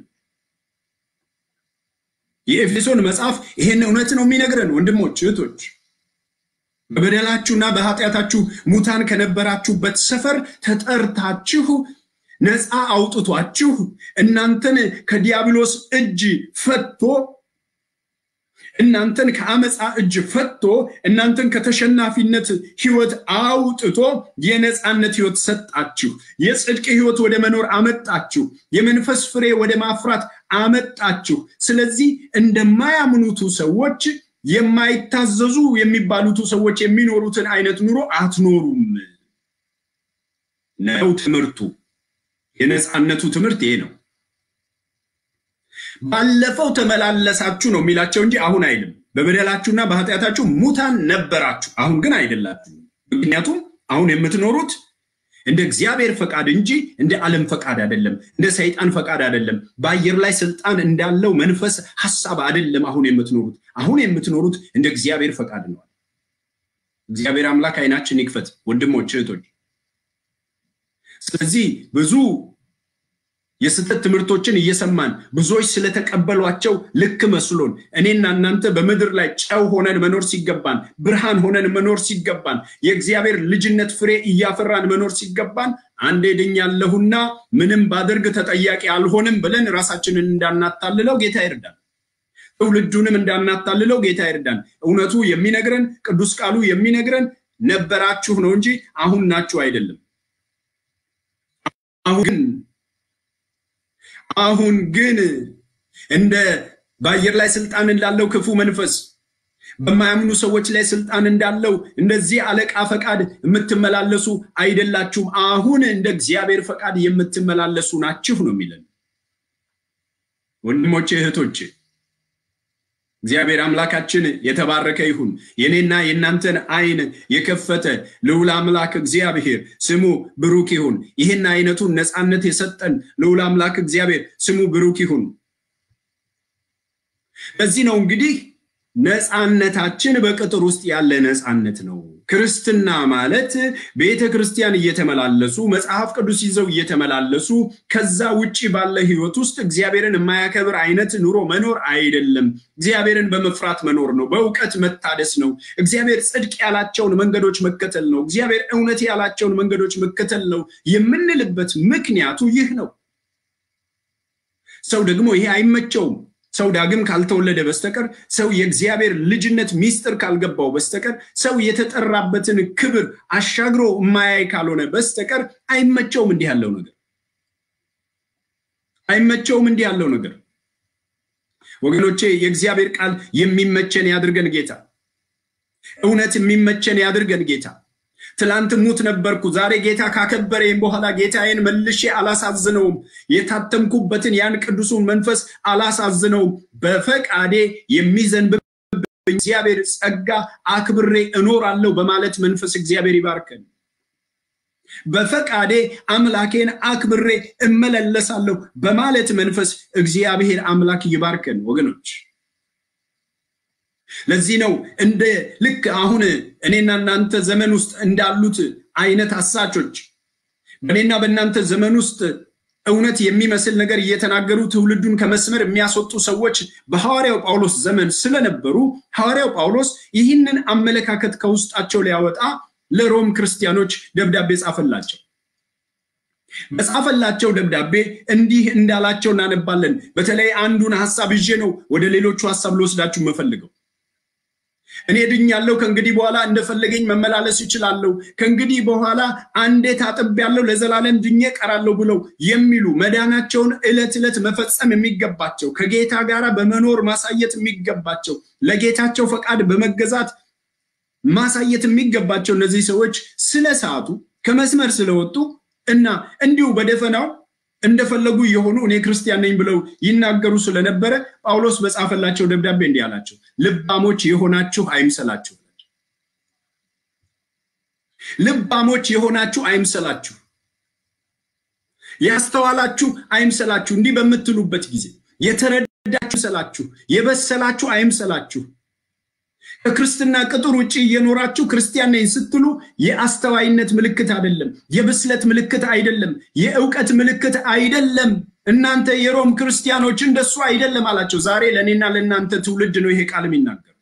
የኤፌሶን መጽሐፍ ይሄን እውነት ነው የሚነግረን። ወንድሞች እህቶች፣ በበደላችሁና በኃጢአታችሁ ሙታን ከነበራችሁበት ሰፈር ተጠርታችሁ ነፃ አውጥቷችሁ እናንተን ከዲያብሎስ እጅ ፈቶ እናንተን ከአመፃ እጅ ፈቶ እናንተን ከተሸናፊነት ህይወት አውጥቶ የነፃነት ህይወት ሰጣችሁ። የጽድቅ ህይወት ወደ መኖር አመጣችሁ። የመንፈስ ፍሬ ወደ ማፍራት አመጣችሁ። ስለዚህ እንደማያምኑቱ ሰዎች የማይታዘዙ የሚባሉቱ ሰዎች የሚኖሩትን አይነት ኑሮ አትኖሩም ነው ትምህርቱ። የነፃነቱ ትምህርት ይሄ ነው። ባለፈው ተመላለሳችሁ ነው የሚላቸው እንጂ አሁን አይልም። በበደላችሁና በኃጢአታችሁ ሙታን ነበራችሁ፣ አሁን ግን አይደላችሁ። ምክንያቱም አሁን የምትኖሩት እንደ እግዚአብሔር ፈቃድ እንጂ እንደ ዓለም ፈቃድ አይደለም፣ እንደ ሰይጣን ፈቃድ አይደለም፣ በአየር ላይ ስልጣን እንዳለው መንፈስ ሀሳብ አይደለም። አሁን የምትኖሩት አሁን የምትኖሩት እንደ እግዚአብሔር ፈቃድ ነው። እግዚአብሔር አምላክ አይናችን ይክፈት ወንድሞች እህቶች። ስለዚህ ብዙ የስህተት ትምህርቶችን እየሰማን ብዙዎች ስለተቀበሏቸው ልክ መስሎን እኔና እናንተ በምድር ላይ ጨው ሆነን መኖር ሲገባን፣ ብርሃን ሆነን መኖር ሲገባን፣ የእግዚአብሔር ልጅነት ፍሬ እያፈራን መኖር ሲገባን አንዴ ድኛለሁና ምንም ባደርግ ተጠያቂ አልሆንም ብለን ራሳችንን እንዳናታልለው ጌታ ይርዳን። ትውልዱንም እንዳናታልለው ጌታ ይርዳን። እውነቱ የሚነግረን ቅዱስ ቃሉ የሚነግረን ነበራችሁ ነው እንጂ አሁን ናችሁ አይደለም። አሁን አሁን ግን እንደ በአየር ላይ ስልጣን እንዳለው ክፉ መንፈስ በማያምኑ ሰዎች ላይ ስልጣን እንዳለው እንደዚህ አለቃ ፈቃድ የምትመላለሱ አይደላችሁም። አሁን እንደ እግዚአብሔር ፈቃድ የምትመላለሱ ናችሁ ነው የሚለን። ወንድሞቼ እህቶቼ፣ እግዚአብሔር አምላካችን የተባረከ ይሁን። የኔና የእናንተን አይን የከፈተ ልዑል አምላክ እግዚአብሔር ስሙ ብሩክ ይሁን። ይህን አይነቱን ነፃነት የሰጠን ልዑል አምላክ እግዚአብሔር ስሙ ብሩክ ይሁን። ለዚህ ነው እንግዲህ ነፃነታችን በቅጥር ውስጥ ያለ ነፃነት ነው። ክርስትና ማለት ቤተ ክርስቲያን እየተመላለሱ መጽሐፍ ቅዱስ ይዘው እየተመላለሱ ከዛ ውጭ ባለ ሕይወት ውስጥ እግዚአብሔርን የማያከብር አይነት ኑሮ መኖር አይደለም። እግዚአብሔርን በመፍራት መኖር ነው። በእውቀት መታደስ ነው። እግዚአብሔር ጽድቅ ያላቸውን መንገዶች መከተል ነው። እግዚአብሔር እውነት ያላቸውን መንገዶች መከተል ነው የምንልበት ምክንያቱ ይህ ነው። ሰው ደግሞ ይሄ አይመቸውም። ሰው ዳግም ካልተወለደ በስተቀር ሰው የእግዚአብሔር ልጅነት ሚስጥር ካልገባው በስተቀር ሰው የተጠራበትን ክብር አሻግሮ የማያይ ካልሆነ በስተቀር አይመቸውም። እንዲህ ያለው ነገር አይመቸውም። እንዲህ ያለው ነገር ወገኖቼ፣ የእግዚአብሔር ቃል የሚመቸን ያድርገን ጌታ። እውነት የሚመቸን ያድርገን ጌታ። ትላንት ሙት ነበርኩ፣ ዛሬ ጌታ ካከበረኝ በኋላ ጌታዬን መልሼ አላሳዝነውም። የታተምኩበትን ያን ቅዱሱን መንፈስ አላሳዝነውም። በፈቃዴ የሚዘንብብኝ እግዚአብሔር ጸጋ አክብሬ እኖራለሁ በማለት መንፈስ እግዚአብሔር ይባርከን። በፈቃዴ አምላኬን አክብሬ እመለለሳለሁ በማለት መንፈስ እግዚአብሔር አምላክ ይባርከን ወገኖች። ለዚህ ነው እንደ ልክ አሁን እኔና እናንተ ዘመን ውስጥ እንዳሉት አይነት አሳቾች በእኔና በእናንተ ዘመን ውስጥ እውነት የሚመስል ነገር እየተናገሩ ትውልዱን ከመስመር የሚያስወጡ ሰዎች በሐዋርያው ጳውሎስ ዘመን ስለነበሩ ሐዋርያው ጳውሎስ ይህንን አመለካከት ከውስጣቸው ሊያወጣ ለሮም ክርስቲያኖች ደብዳቤ ጻፈላቸው። በጻፈላቸው ደብዳቤ እንዲህ እንዳላቸው እናነባለን። በተለይ አንዱን ሀሳብ ይዤ ነው ወደ ሌሎቹ ሀሳብ ልወስዳችሁ የምፈልገው። እኔ ድኛለሁ፣ ከእንግዲህ በኋላ እንደፈለገኝ መመላለስ ይችላለሁ፣ ከእንግዲህ በኋላ አንዴ ታጥቤያለሁ፣ ለዘላለም ድኜ ቀራለሁ ብለው የሚሉ መዳናቸውን ዕለት ዕለት መፈጸም የሚገባቸው ከጌታ ጋር በመኖር ማሳየት የሚገባቸው ለጌታቸው ፈቃድ በመገዛት ማሳየት የሚገባቸው እነዚህ ሰዎች ስለ ሰዓቱ ከመስመር ስለወጡ እና እንዲሁ በደፈናው እንደፈለጉ የሆኑ እኔ ክርስቲያን ነኝ ብለው ይናገሩ ስለነበረ ጳውሎስ በጻፈላቸው ደብዳቤ እንዲህ አላቸው፣ ልባሞች የሆናችሁ አይምሰላችሁ። ልባሞች የሆናችሁ አይምሰላችሁ፣ ያስተዋላችሁ አይምሰላችሁ። እንዲህ በምትሉበት ጊዜ የተረዳችሁ አይምሰላችሁ፣ የበሰላችሁ አይምሰላችሁ። ከክርስትና ቅጥር ውጭ እየኖራችሁ ክርስቲያን ነኝ ስትሉ የአስተዋይነት ምልክት አይደለም፣ የብስለት ምልክት አይደለም፣ የእውቀት ምልክት አይደለም። እናንተ የሮም ክርስቲያኖች እንደሱ አይደለም አላቸው። ዛሬ ለእኔና ለእናንተ ትውልድ ነው ይሄ ቃል የሚናገር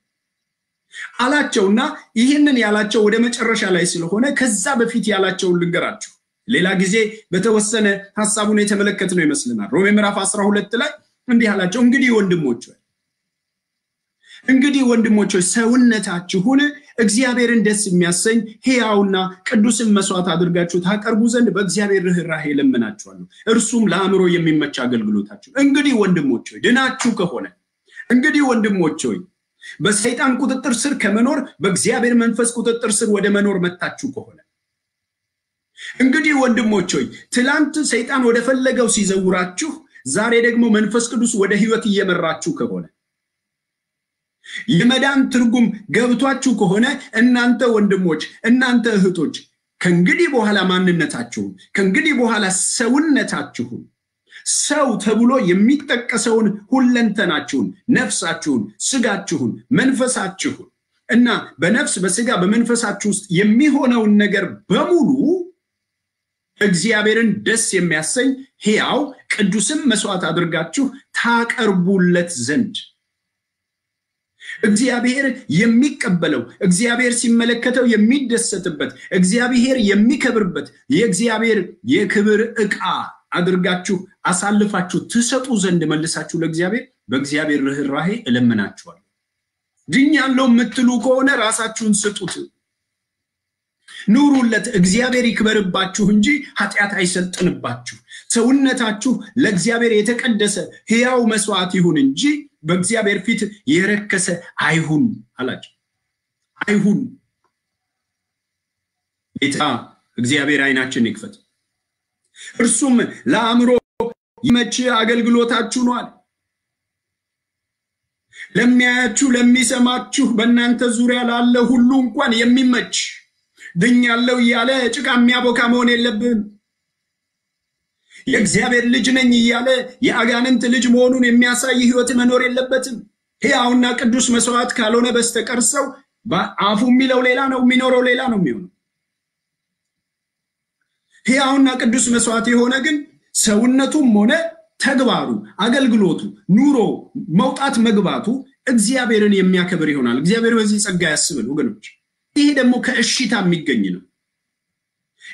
አላቸውና ይህንን ያላቸው ወደ መጨረሻ ላይ ስለሆነ ከዛ በፊት ያላቸውን ልንገራችሁ። ሌላ ጊዜ በተወሰነ ሀሳቡን የተመለከት ነው ይመስልናል። ሮሜ ምዕራፍ 12 ላይ እንዲህ አላቸው፣ እንግዲህ ወንድሞች እንግዲህ ወንድሞች ሰውነታችሁን እግዚአብሔርን ደስ የሚያሰኝ ሕያውና ቅዱስን መስዋዕት አድርጋችሁ ታቀርቡ ዘንድ በእግዚአብሔር ርኅራኄ እለምናችኋለሁ፣ እርሱም ለአእምሮ የሚመች አገልግሎታችሁ። እንግዲህ ወንድሞች ሆይ ድናችሁ ከሆነ እንግዲህ ወንድሞች ሆይ በሰይጣን ቁጥጥር ስር ከመኖር በእግዚአብሔር መንፈስ ቁጥጥር ስር ወደ መኖር መታችሁ ከሆነ እንግዲህ ወንድሞች ሆይ ትላንት ሰይጣን ወደ ፈለገው ሲዘውራችሁ፣ ዛሬ ደግሞ መንፈስ ቅዱስ ወደ ሕይወት እየመራችሁ ከሆነ የመዳን ትርጉም ገብቷችሁ ከሆነ እናንተ ወንድሞች፣ እናንተ እህቶች ከእንግዲህ በኋላ ማንነታችሁን ከእንግዲህ በኋላ ሰውነታችሁን ሰው ተብሎ የሚጠቀሰውን ሁለንተናችሁን፣ ነፍሳችሁን፣ ስጋችሁን፣ መንፈሳችሁን እና በነፍስ በስጋ በመንፈሳችሁ ውስጥ የሚሆነውን ነገር በሙሉ እግዚአብሔርን ደስ የሚያሰኝ ሕያው ቅዱስም መስዋዕት አድርጋችሁ ታቀርቡለት ዘንድ እግዚአብሔር የሚቀበለው እግዚአብሔር ሲመለከተው የሚደሰትበት እግዚአብሔር የሚከብርበት የእግዚአብሔር የክብር ዕቃ አድርጋችሁ አሳልፋችሁ ትሰጡ ዘንድ መልሳችሁ ለእግዚአብሔር በእግዚአብሔር ርኅራኄ እለምናችኋለሁ። ድኛለሁ የምትሉ ከሆነ ራሳችሁን ስጡት፣ ኑሩለት። እግዚአብሔር ይክበርባችሁ እንጂ ኃጢአት አይሰልጥንባችሁ። ሰውነታችሁ ለእግዚአብሔር የተቀደሰ ሕያው መስዋዕት ይሁን እንጂ በእግዚአብሔር ፊት የረከሰ አይሁን አላቸው። አይሁን። ጌታ እግዚአብሔር ዓይናችን ይክፈት። እርሱም ለአእምሮ ይመች አገልግሎታችሁ ነዋል። ለሚያያችሁ ለሚሰማችሁ፣ በእናንተ ዙሪያ ላለ ሁሉ እንኳን የሚመች ድኛለሁ እያለ ጭቃ የሚያቦካ መሆን የለብህም። የእግዚአብሔር ልጅ ነኝ እያለ የአጋንንት ልጅ መሆኑን የሚያሳይ ሕይወት መኖር የለበትም። ሕያውና ቅዱስ መስዋዕት ካልሆነ በስተቀር ሰው አፉ የሚለው ሌላ ነው፣ የሚኖረው ሌላ ነው የሚሆነው። ሕያውና ቅዱስ መስዋዕት የሆነ ግን ሰውነቱም ሆነ ተግባሩ፣ አገልግሎቱ፣ ኑሮ፣ መውጣት መግባቱ እግዚአብሔርን የሚያከብር ይሆናል። እግዚአብሔር በዚህ ጸጋ ያስብን ወገኖች። ይሄ ደግሞ ከእሽታ የሚገኝ ነው።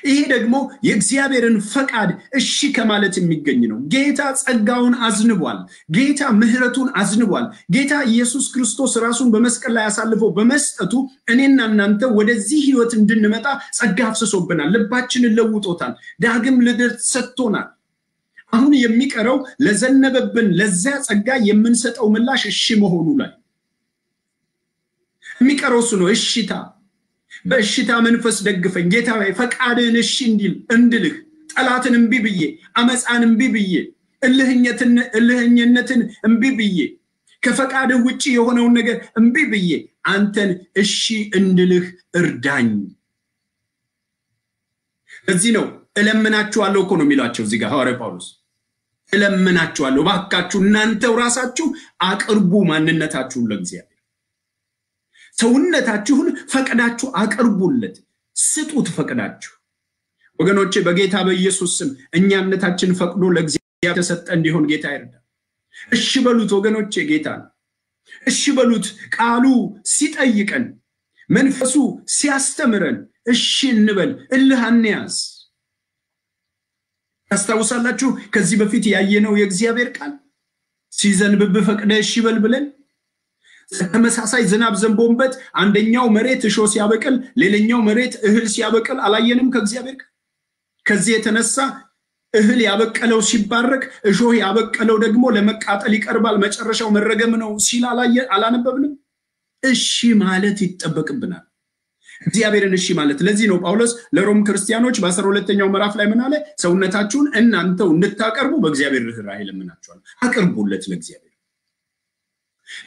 ይሄ ደግሞ የእግዚአብሔርን ፈቃድ እሺ ከማለት የሚገኝ ነው። ጌታ ጸጋውን አዝንቧል። ጌታ ምሕረቱን አዝንቧል። ጌታ ኢየሱስ ክርስቶስ ራሱን በመስቀል ላይ አሳልፎ በመስጠቱ እኔና እናንተ ወደዚህ ሕይወት እንድንመጣ ጸጋ አፍስሶብናል። ልባችንን ለውጦታል። ዳግም ልደት ሰጥቶናል። አሁን የሚቀረው ለዘነበብን ለዚያ ጸጋ የምንሰጠው ምላሽ እሺ መሆኑ ላይ የሚቀረው እሱ ነው። እሽታ በእሽታ መንፈስ ደግፈኝ። ጌታ ፈቃድህን እሺ እንዲል እንድልህ ጠላትን እምቢ ብዬ አመፃን እምቢ ብዬ እልህኝነትን እምቢ ብዬ ከፈቃድህ ውጭ የሆነውን ነገር እምቢ ብዬ አንተን እሺ እንድልህ እርዳኝ። እዚህ ነው እለምናችኋለሁ እኮ ነው የሚሏቸው እዚህ ጋር ሐዋርያ ጳውሎስ። እለምናችኋለሁ፣ ባካችሁ እናንተው ራሳችሁ አቅርቡ ማንነታችሁን ለእግዚአብሔር ሰውነታችሁን ፈቅዳችሁ አቅርቡለት፣ ስጡት ፈቅዳችሁ። ወገኖቼ በጌታ በኢየሱስ ስም እኛነታችን ፈቅዶ ለእግዚአብሔር የተሰጠ እንዲሆን ጌታ ይርዳል። እሺ በሉት ወገኖቼ፣ ጌታ ነው። እሺ በሉት። ቃሉ ሲጠይቀን፣ መንፈሱ ሲያስተምረን እሺ እንበል። እልህ አንያዝ። ታስታውሳላችሁ ከዚህ በፊት ያየነው የእግዚአብሔር ቃል ሲዘንብብህ ፈቅደህ እሺ በል ብለን ተመሳሳይ ዝናብ ዘንቦበት አንደኛው መሬት እሾህ ሲያበቅል ሌላኛው መሬት እህል ሲያበቅል አላየንም? ከእግዚአብሔር ከዚህ የተነሳ እህል ያበቀለው ሲባረክ፣ እሾህ ያበቀለው ደግሞ ለመቃጠል ይቀርባል፣ መጨረሻው መረገም ነው ሲል አላነበብንም? እሺ ማለት ይጠበቅብናል። እግዚአብሔርን እሺ ማለት። ለዚህ ነው ጳውሎስ ለሮም ክርስቲያኖች በአስራ ሁለተኛው ምዕራፍ ላይ ምን አለ? ሰውነታችሁን እናንተው እንድታቀርቡ በእግዚአብሔር ርኅራኄ እለምናችኋለሁ። አቅርቡለት ለእግዚአብሔር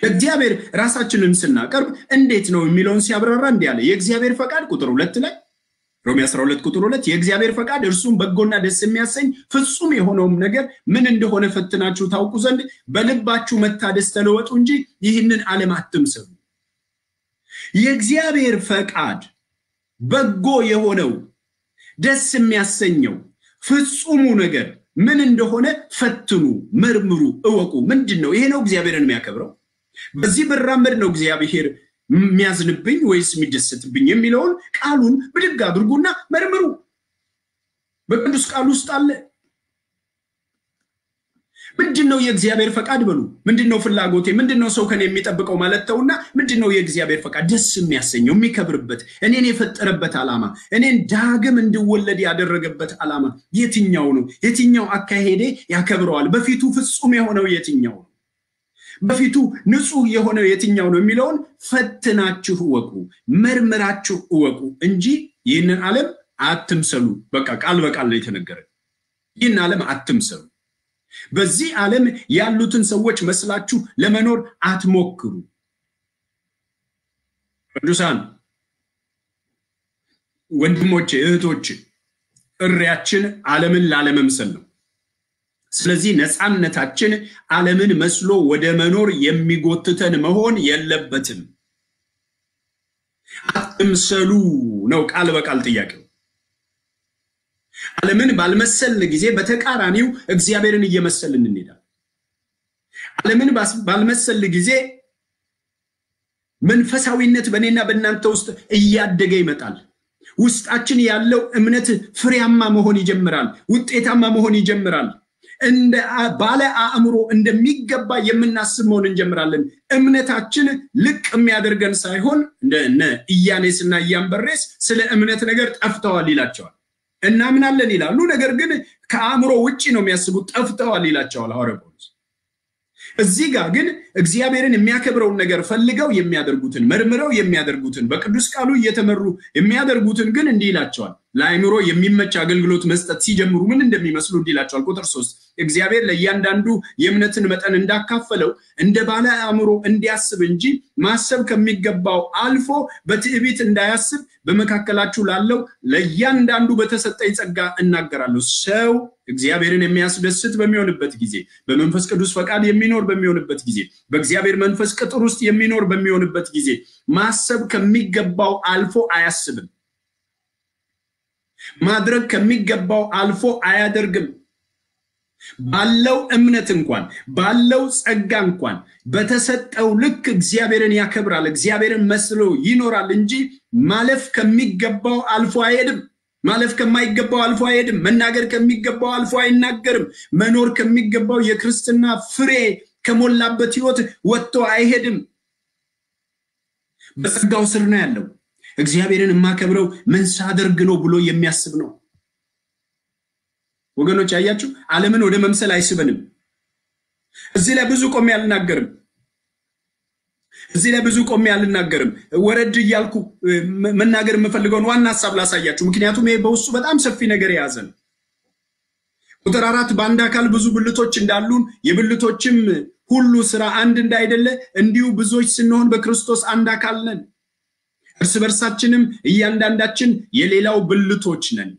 ለእግዚአብሔር ራሳችንን ስናቀርብ እንዴት ነው የሚለውን ሲያብራራ እንዲህ አለ። የእግዚአብሔር ፈቃድ ቁጥር ሁለት ላይ ሮሜ 12 ቁጥር ሁለት የእግዚአብሔር ፈቃድ እርሱም በጎና ደስ የሚያሰኝ ፍጹም የሆነውም ነገር ምን እንደሆነ ፈትናችሁ ታውቁ ዘንድ በልባችሁ መታደስ ተለወጡ እንጂ ይህንን ዓለም አትምሰሉ። የእግዚአብሔር ፈቃድ በጎ የሆነው ደስ የሚያሰኘው ፍጹሙ ነገር ምን እንደሆነ ፈትኑ፣ መርምሩ፣ እወቁ። ምንድን ነው? ይሄ ነው እግዚአብሔርን የሚያከብረው። በዚህ ብራመድ ነው እግዚአብሔር የሚያዝንብኝ ወይስ የሚደሰትብኝ የሚለውን ቃሉን ብድግ አድርጉና መርምሩ። በቅዱስ ቃል ውስጥ አለ። ምንድን ነው የእግዚአብሔር ፈቃድ በሉ። ምንድን ነው ፍላጎቴ? ምንድን ነው ሰው ከኔ የሚጠብቀው ማለት ተውና፣ ምንድን ነው የእግዚአብሔር ፈቃድ? ደስ የሚያሰኘው የሚከብርበት፣ እኔን የፈጠረበት ዓላማ፣ እኔን ዳግም እንድወለድ ያደረገበት ዓላማ የትኛው ነው? የትኛው አካሄዴ ያከብረዋል? በፊቱ ፍጹም የሆነው የትኛው ነው? በፊቱ ንጹሕ የሆነው የትኛው ነው የሚለውን ፈትናችሁ እወቁ፣ መርምራችሁ እወቁ እንጂ ይህንን ዓለም አትምሰሉ። በቃ ቃል በቃል ነው የተነገረ። ይህን ዓለም አትምሰሉ። በዚህ ዓለም ያሉትን ሰዎች መስላችሁ ለመኖር አትሞክሩ። ቅዱሳን ወንድሞቼ፣ እህቶቼ ጥሪያችን ዓለምን ላለመምሰል ነው። ስለዚህ ነፃነታችን ዓለምን መስሎ ወደ መኖር የሚጎትተን መሆን የለበትም። አትምሰሉ ነው ቃል በቃል ጥያቄው። ዓለምን ባልመሰልን ጊዜ በተቃራኒው እግዚአብሔርን እየመሰልን እንሄዳለን። ዓለምን ባልመሰልን ጊዜ መንፈሳዊነት በእኔና በእናንተ ውስጥ እያደገ ይመጣል። ውስጣችን ያለው እምነት ፍሬያማ መሆን ይጀምራል። ውጤታማ መሆን ይጀምራል። ባለ አእምሮ እንደሚገባ የምናስብ መሆን እንጀምራለን። እምነታችን ልቅ የሚያደርገን ሳይሆን እንደ ኢያኔስና ኢያንበሬስ ስለ እምነት ነገር ጠፍተዋል ይላቸዋል። እናምናለን ይላሉ፣ ነገር ግን ከአእምሮ ውጭ ነው የሚያስቡት። ጠፍተዋል ይላቸዋል ሐዋርያው ጳውሎስ። እዚህ ጋር ግን እግዚአብሔርን የሚያከብረውን ነገር ፈልገው የሚያደርጉትን መርምረው የሚያደርጉትን በቅዱስ ቃሉ እየተመሩ የሚያደርጉትን ግን እንዲህ ይላቸዋል። ለአእምሮ የሚመች አገልግሎት መስጠት ሲጀምሩ ምን እንደሚመስሉ እንዲህ ይላቸዋል። ቁጥር ሶስት እግዚአብሔር ለእያንዳንዱ የእምነትን መጠን እንዳካፈለው እንደ ባለ አእምሮ እንዲያስብ እንጂ ማሰብ ከሚገባው አልፎ በትዕቢት እንዳያስብ በመካከላችሁ ላለው ለእያንዳንዱ በተሰጠኝ ጸጋ እናገራለሁ። ሰው እግዚአብሔርን የሚያስደስት በሚሆንበት ጊዜ፣ በመንፈስ ቅዱስ ፈቃድ የሚኖር በሚሆንበት ጊዜ፣ በእግዚአብሔር መንፈስ ቅጥር ውስጥ የሚኖር በሚሆንበት ጊዜ ማሰብ ከሚገባው አልፎ አያስብም። ማድረግ ከሚገባው አልፎ አያደርግም። ባለው እምነት እንኳን ባለው ጸጋ እንኳን በተሰጠው ልክ እግዚአብሔርን ያከብራል፣ እግዚአብሔርን መስሎ ይኖራል እንጂ ማለፍ ከሚገባው አልፎ አይሄድም። ማለፍ ከማይገባው አልፎ አይሄድም። መናገር ከሚገባው አልፎ አይናገርም። መኖር ከሚገባው የክርስትና ፍሬ ከሞላበት ሕይወት ወጥቶ አይሄድም። በጸጋው ስር ነው ያለው። እግዚአብሔርን የማከብረው ምን ሳደርግ ነው ብሎ የሚያስብ ነው። ወገኖች አያችሁ፣ ዓለምን ወደ መምሰል አይስበንም። እዚህ ላይ ብዙ ቆሜ አልናገርም። እዚህ ላይ ብዙ ቆሜ አልናገርም። ወረድ እያልኩ መናገር የምፈልገውን ዋና ሀሳብ ላሳያችሁ። ምክንያቱም ይሄ በውስጡ በጣም ሰፊ ነገር የያዘ ነው። ቁጥር አራት በአንድ አካል ብዙ ብልቶች እንዳሉን የብልቶችም ሁሉ ስራ አንድ እንዳይደለ እንዲሁ ብዙዎች ስንሆን በክርስቶስ አንድ አካል ነን፣ እርስ በርሳችንም እያንዳንዳችን የሌላው ብልቶች ነን።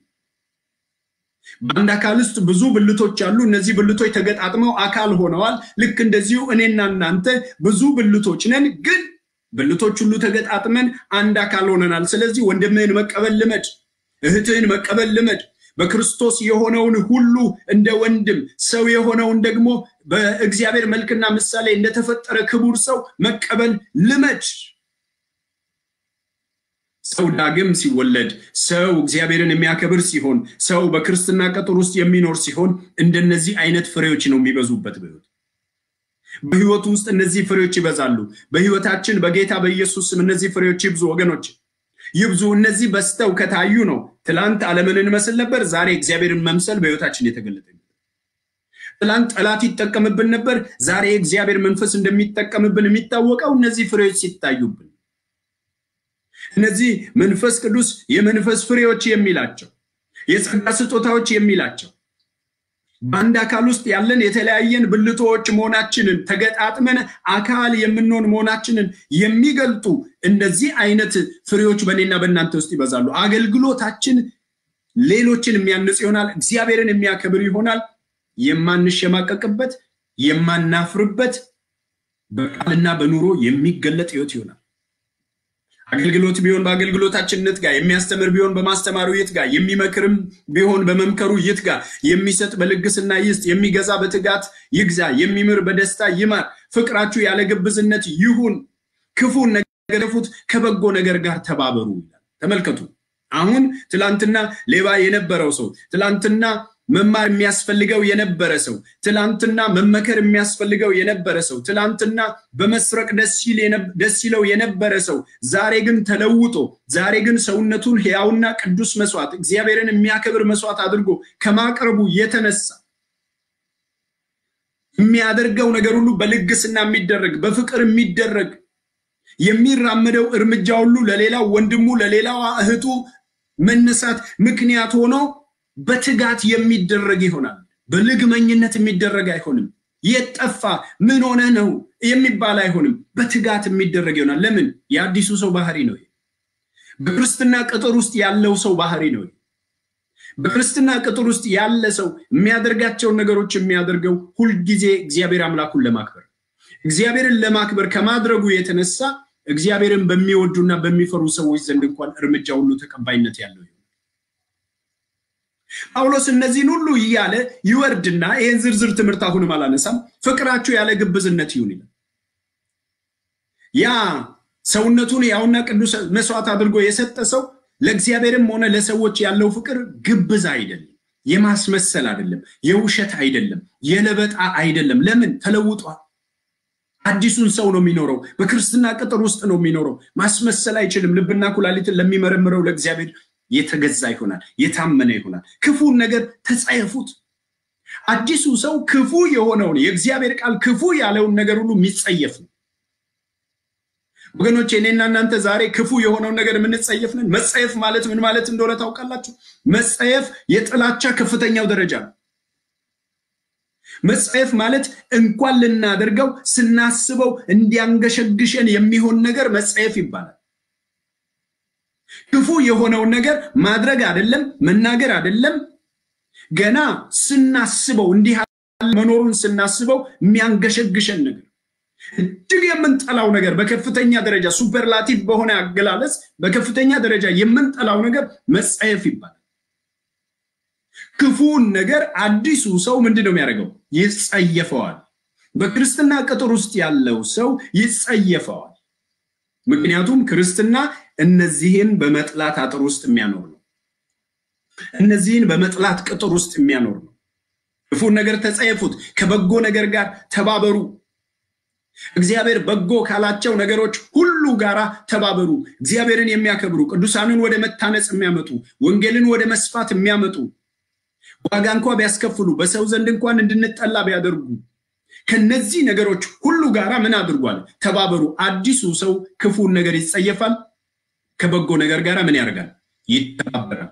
በአንድ አካል ውስጥ ብዙ ብልቶች አሉ። እነዚህ ብልቶች ተገጣጥመው አካል ሆነዋል። ልክ እንደዚሁ እኔና እናንተ ብዙ ብልቶች ነን፣ ግን ብልቶች ሁሉ ተገጣጥመን አንድ አካል ሆነናል። ስለዚህ ወንድምህን መቀበል ልመድ፣ እህትህን መቀበል ልመድ። በክርስቶስ የሆነውን ሁሉ እንደ ወንድም ሰው የሆነውን ደግሞ በእግዚአብሔር መልክና ምሳሌ እንደተፈጠረ ክቡር ሰው መቀበል ልመድ። ሰው ዳግም ሲወለድ ሰው እግዚአብሔርን የሚያከብር ሲሆን ሰው በክርስትና ቅጥር ውስጥ የሚኖር ሲሆን እንደነዚህ አይነት ፍሬዎች ነው የሚበዙበት በሕይወት በሕይወቱ ውስጥ እነዚህ ፍሬዎች ይበዛሉ። በሕይወታችን በጌታ በኢየሱስ ስም እነዚህ ፍሬዎች ይብዙ ወገኖች፣ ይብዙ። እነዚህ በስተው ከታዩ ነው ትላንት ዓለምን እንመስል ነበር፣ ዛሬ እግዚአብሔርን መምሰል በሕይወታችን የተገለጠ ትላንት ጠላት ይጠቀምብን ነበር፣ ዛሬ እግዚአብሔር መንፈስ እንደሚጠቀምብን የሚታወቀው እነዚህ ፍሬዎች ሲታዩብን እነዚህ መንፈስ ቅዱስ የመንፈስ ፍሬዎች የሚላቸው የጸጋ ስጦታዎች የሚላቸው በአንድ አካል ውስጥ ያለን የተለያየን ብልቶች መሆናችንን ተገጣጥመን አካል የምንሆን መሆናችንን የሚገልጡ እንደዚህ አይነት ፍሬዎች በእኔና በእናንተ ውስጥ ይበዛሉ። አገልግሎታችን ሌሎችን የሚያንጽ ይሆናል። እግዚአብሔርን የሚያከብር ይሆናል። የማንሸማቀቅበት፣ የማናፍርበት በቃልና በኑሮ የሚገለጥ ህይወት ይሆናል። አገልግሎት ቢሆን በአገልግሎታችን ይትጋ፣ የሚያስተምር ቢሆን በማስተማሩ ይትጋ፣ የሚመክርም ቢሆን በመምከሩ ይትጋ፣ የሚሰጥ በልግስና ይስጥ፣ የሚገዛ በትጋት ይግዛ፣ የሚምር በደስታ ይማር። ፍቅራችሁ ያለ ግብዝነት ይሁን፣ ክፉን ነገር ከበጎ ነገር ጋር ተባበሩ ይላል። ተመልከቱ። አሁን ትላንትና ሌባ የነበረው ሰው ትላንትና መማር የሚያስፈልገው የነበረ ሰው፣ ትላንትና መመከር የሚያስፈልገው የነበረ ሰው፣ ትላንትና በመስረቅ ደስ ይለው የነበረ ሰው ዛሬ ግን ተለውጦ ዛሬ ግን ሰውነቱን ሕያውና ቅዱስ መስዋዕት እግዚአብሔርን የሚያከብር መስዋዕት አድርጎ ከማቅረቡ የተነሳ የሚያደርገው ነገር ሁሉ በልግስና የሚደረግ በፍቅር የሚደረግ የሚራመደው እርምጃ ሁሉ ለሌላው ወንድሙ ለሌላዋ እህቱ መነሳት ምክንያት ሆኖ በትጋት የሚደረግ ይሆናል። በልግመኝነት የሚደረግ አይሆንም። የት ምን ሆነ ነው የሚባል አይሆንም። በትጋት የሚደረግ ይሆናል። ለምን? የአዲሱ ሰው ባህሪ ነው። በክርስትና ቅጥር ውስጥ ያለው ሰው ባህሪ ነው። በክርስትና ቅጥር ውስጥ ያለ ሰው የሚያደርጋቸውን ነገሮች የሚያደርገው ሁልጊዜ እግዚአብሔር አምላኩን ለማክበር እግዚአብሔርን ለማክበር ከማድረጉ የተነሳ እግዚአብሔርን በሚወዱና በሚፈሩ ሰዎች ዘንድ እንኳን እርምጃ ሁሉ ተቀባይነት ያለው ጳውሎስ እነዚህን ሁሉ እያለ ይወርድና ይህን ዝርዝር ትምህርት አሁንም አላነሳም። ፍቅራችሁ ያለ ግብዝነት ይሁን ይላል። ያ ሰውነቱን ያውና ቅዱስ መስዋዕት አድርጎ የሰጠ ሰው ለእግዚአብሔርም ሆነ ለሰዎች ያለው ፍቅር ግብዝ አይደለም፣ የማስመሰል አይደለም፣ የውሸት አይደለም፣ የለበጣ አይደለም። ለምን ተለውጧል። አዲሱን ሰው ነው የሚኖረው። በክርስትና ቅጥር ውስጥ ነው የሚኖረው። ማስመሰል አይችልም። ልብና ኩላሊትን ለሚመረምረው ለእግዚአብሔር የተገዛ ይሆናል፣ የታመነ ይሆናል። ክፉን ነገር ተጸየፉት። አዲሱ ሰው ክፉ የሆነውን የእግዚአብሔር ቃል ክፉ ያለውን ነገር ሁሉ የሚጸየፍ ነው። ወገኖች እኔና እናንተ ዛሬ ክፉ የሆነውን ነገር የምንጸየፍ ነን። መጸየፍ ማለት ምን ማለት እንደሆነ ታውቃላችሁ? መጸየፍ የጥላቻ ከፍተኛው ደረጃ ነው። መጸየፍ ማለት እንኳን ልናደርገው ስናስበው እንዲያንገሸግሸን የሚሆን ነገር መጸየፍ ይባላል። ክፉ የሆነውን ነገር ማድረግ አይደለም መናገር አይደለም፣ ገና ስናስበው እንዲህ መኖሩን ስናስበው የሚያንገሸግሸን ነገር እጅግ የምንጠላው ነገር በከፍተኛ ደረጃ ሱፐርላቲቭ በሆነ አገላለጽ በከፍተኛ ደረጃ የምንጠላው ነገር መጸየፍ ይባላል። ክፉን ነገር አዲሱ ሰው ምንድን ነው የሚያደርገው? ይጸየፈዋል። በክርስትና ቅጥር ውስጥ ያለው ሰው ይጸየፈዋል። ምክንያቱም ክርስትና እነዚህን በመጥላት አጥር ውስጥ የሚያኖር ነው። እነዚህን በመጥላት ቅጥር ውስጥ የሚያኖር ነው። ክፉን ነገር ተጸየፉት፣ ከበጎ ነገር ጋር ተባበሩ። እግዚአብሔር በጎ ካላቸው ነገሮች ሁሉ ጋር ተባበሩ። እግዚአብሔርን የሚያከብሩ ቅዱሳንን ወደ መታነጽ የሚያመጡ ወንጌልን ወደ መስፋት የሚያመጡ ዋጋ እንኳ ቢያስከፍሉ በሰው ዘንድ እንኳን እንድንጠላ ቢያደርጉ ከነዚህ ነገሮች ሁሉ ጋር ምን አድርጓል? ተባበሩ። አዲሱ ሰው ክፉን ነገር ይጸየፋል፣ ከበጎ ነገር ጋር ምን ያደርጋል? ይተባበራል።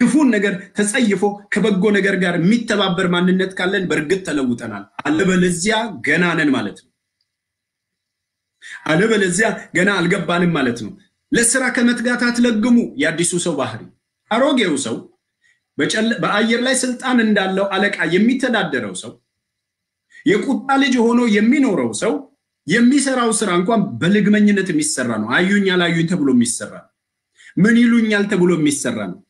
ክፉን ነገር ተጸይፎ ከበጎ ነገር ጋር የሚተባበር ማንነት ካለን በእርግጥ ተለውጠናል። አለበለዚያ ገና ነን ማለት ነው። አለበለዚያ ገና አልገባንም ማለት ነው። ለስራ ከመትጋት አትለግሙ። የአዲሱ ሰው ባህሪ አሮጌው ሰው በአየር ላይ ስልጣን እንዳለው አለቃ የሚተዳደረው ሰው የቁጣ ልጅ ሆኖ የሚኖረው ሰው የሚሰራው ስራ እንኳን በልግመኝነት የሚሰራ ነው። አዩኝ ተብሎ የሚሰራ ምን ይሉኛል ተብሎ የሚሰራ ነው።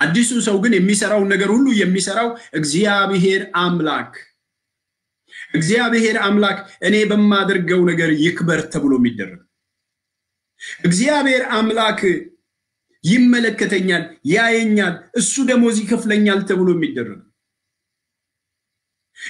አዲሱ ሰው ግን የሚሰራውን ነገር ሁሉ የሚሰራው እግዚአብሔር አምላክ እግዚአብሔር አምላክ እኔ በማደርገው ነገር ይክበር ተብሎ የሚደረግ እግዚአብሔር አምላክ ይመለከተኛል፣ ያየኛል፣ እሱ ደሞዝ ይከፍለኛል ተብሎ የሚደረግ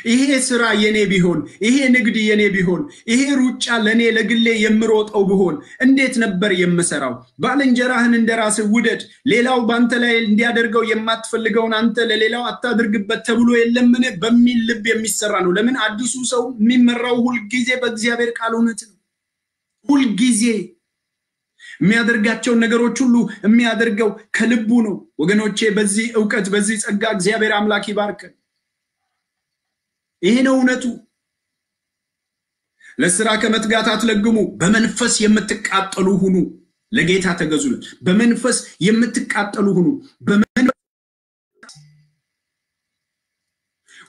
ይሄ ስራ የኔ ቢሆን፣ ይሄ ንግድ የኔ ቢሆን፣ ይሄ ሩጫ ለእኔ ለግሌ የምሮጠው ቢሆን እንዴት ነበር የምሰራው? ባልንጀራህን እንደ ራስህ ውደድ፣ ሌላው በአንተ ላይ እንዲያደርገው የማትፈልገውን አንተ ለሌላው አታድርግበት ተብሎ የለምን በሚል ልብ የሚሰራ ነው። ለምን? አዲሱ ሰው የሚመራው ሁልጊዜ በእግዚአብሔር ቃል እውነት ነው። ሁልጊዜ የሚያደርጋቸውን ነገሮች ሁሉ የሚያደርገው ከልቡ ነው። ወገኖቼ በዚህ እውቀት በዚህ ጸጋ እግዚአብሔር አምላክ ይባርከን። ይሄ ነው እውነቱ። ለስራ ከመትጋት አትለግሙ፣ በመንፈስ የምትቃጠሉ ሁኑ። ለጌታ ተገዙለት። በመንፈስ የምትቃጠሉ ሁኑ።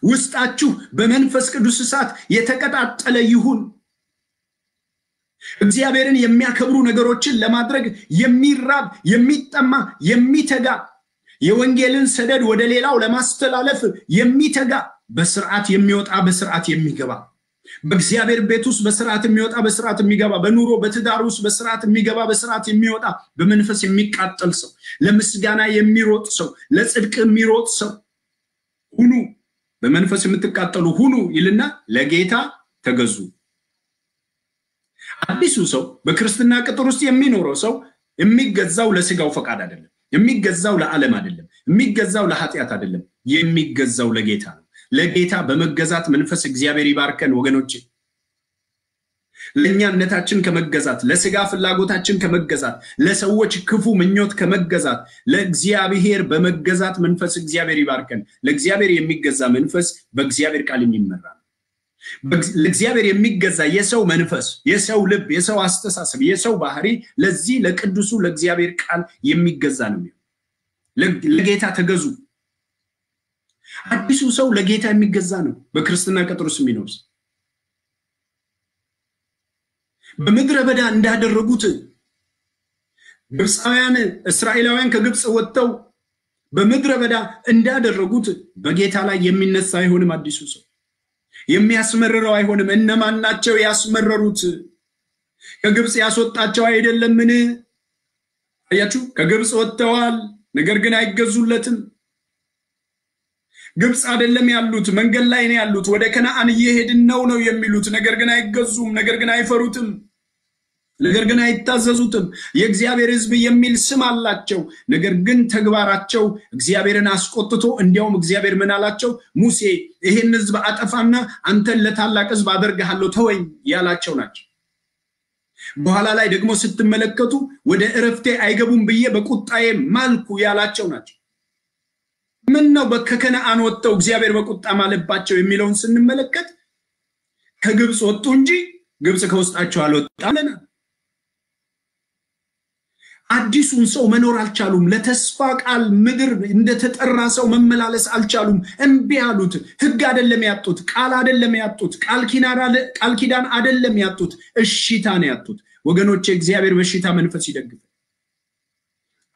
ውስጣችሁ በመንፈስ ቅዱስ እሳት የተቀጣጠለ ይሁን። እግዚአብሔርን የሚያከብሩ ነገሮችን ለማድረግ የሚራብ የሚጠማ የሚተጋ የወንጌልን ሰደድ ወደ ሌላው ለማስተላለፍ የሚተጋ በስርዓት የሚወጣ በስርዓት የሚገባ በእግዚአብሔር ቤት ውስጥ በስርዓት የሚወጣ በስርዓት የሚገባ በኑሮ በትዳር ውስጥ በስርዓት የሚገባ በስርዓት የሚወጣ በመንፈስ የሚቃጠል ሰው ለምስጋና የሚሮጥ ሰው ለጽድቅ የሚሮጥ ሰው ሁኑ። በመንፈስ የምትቃጠሉ ሁኑ ይልና ለጌታ ተገዙ። አዲሱ ሰው በክርስትና ቅጥር ውስጥ የሚኖረው ሰው የሚገዛው ለስጋው ፈቃድ አይደለም የሚገዛው ለዓለም አይደለም የሚገዛው ለኃጢአት አይደለም የሚገዛው ለጌታ ነው ለጌታ በመገዛት መንፈስ እግዚአብሔር ይባርከን ወገኖች ለእኛነታችን ከመገዛት ለስጋ ፍላጎታችን ከመገዛት ለሰዎች ክፉ ምኞት ከመገዛት ለእግዚአብሔር በመገዛት መንፈስ እግዚአብሔር ይባርከን። ለእግዚአብሔር የሚገዛ መንፈስ በእግዚአብሔር ቃል የሚመራ ለእግዚአብሔር የሚገዛ የሰው መንፈስ የሰው ልብ የሰው አስተሳሰብ የሰው ባህሪ ለዚህ ለቅዱሱ ለእግዚአብሔር ቃል የሚገዛ ነው ለጌታ ተገዙ አዲሱ ሰው ለጌታ የሚገዛ ነው። በክርስትና ቅጥር ውስጥ የሚኖር በምድረ በዳ እንዳደረጉት ግብፃውያን እስራኤላውያን ከግብፅ ወጥተው በምድረ በዳ እንዳደረጉት በጌታ ላይ የሚነሳ አይሆንም አዲሱ ሰው። የሚያስመርረው አይሆንም። እነማን ናቸው ያስመረሩት? ከግብፅ ያስወጣቸው አይደለምን? አያችሁ ከግብፅ ወጥተዋል ነገር ግን አይገዙለትም ግብፅ አይደለም ያሉት መንገድ ላይ ነው ያሉት ወደ ከነአን እየሄድን ነው ነው የሚሉት። ነገር ግን አይገዙም ነገር ግን አይፈሩትም ነገር ግን አይታዘዙትም። የእግዚአብሔር ህዝብ የሚል ስም አላቸው። ነገር ግን ተግባራቸው እግዚአብሔርን አስቆጥቶ እንዲያውም እግዚአብሔር ምን አላቸው? ሙሴ ይህን ህዝብ አጠፋና አንተን ለታላቅ ህዝብ አደርግሃለሁ ተወኝ ያላቸው ናቸው። በኋላ ላይ ደግሞ ስትመለከቱ ወደ እረፍቴ አይገቡም ብዬ በቁጣዬ ማልኩ ያላቸው ናቸው ምን ነው ከከነአን ወጥተው እግዚአብሔር በቁጣ ማለባቸው የሚለውን ስንመለከት ከግብፅ ወጡ እንጂ ግብፅ ከውስጣቸው አልወጣም አዲሱን ሰው መኖር አልቻሉም። ለተስፋ ቃል ምድር እንደተጠራ ሰው መመላለስ አልቻሉም። እምቢ አሉት። ህግ አደለም ያጡት ቃል አደለም ያጡት ቃል ኪዳን አደለም ያጡት እሺታ ነው ያጡት ወገኖች እግዚአብሔር በሽታ መንፈስ ይደግፍ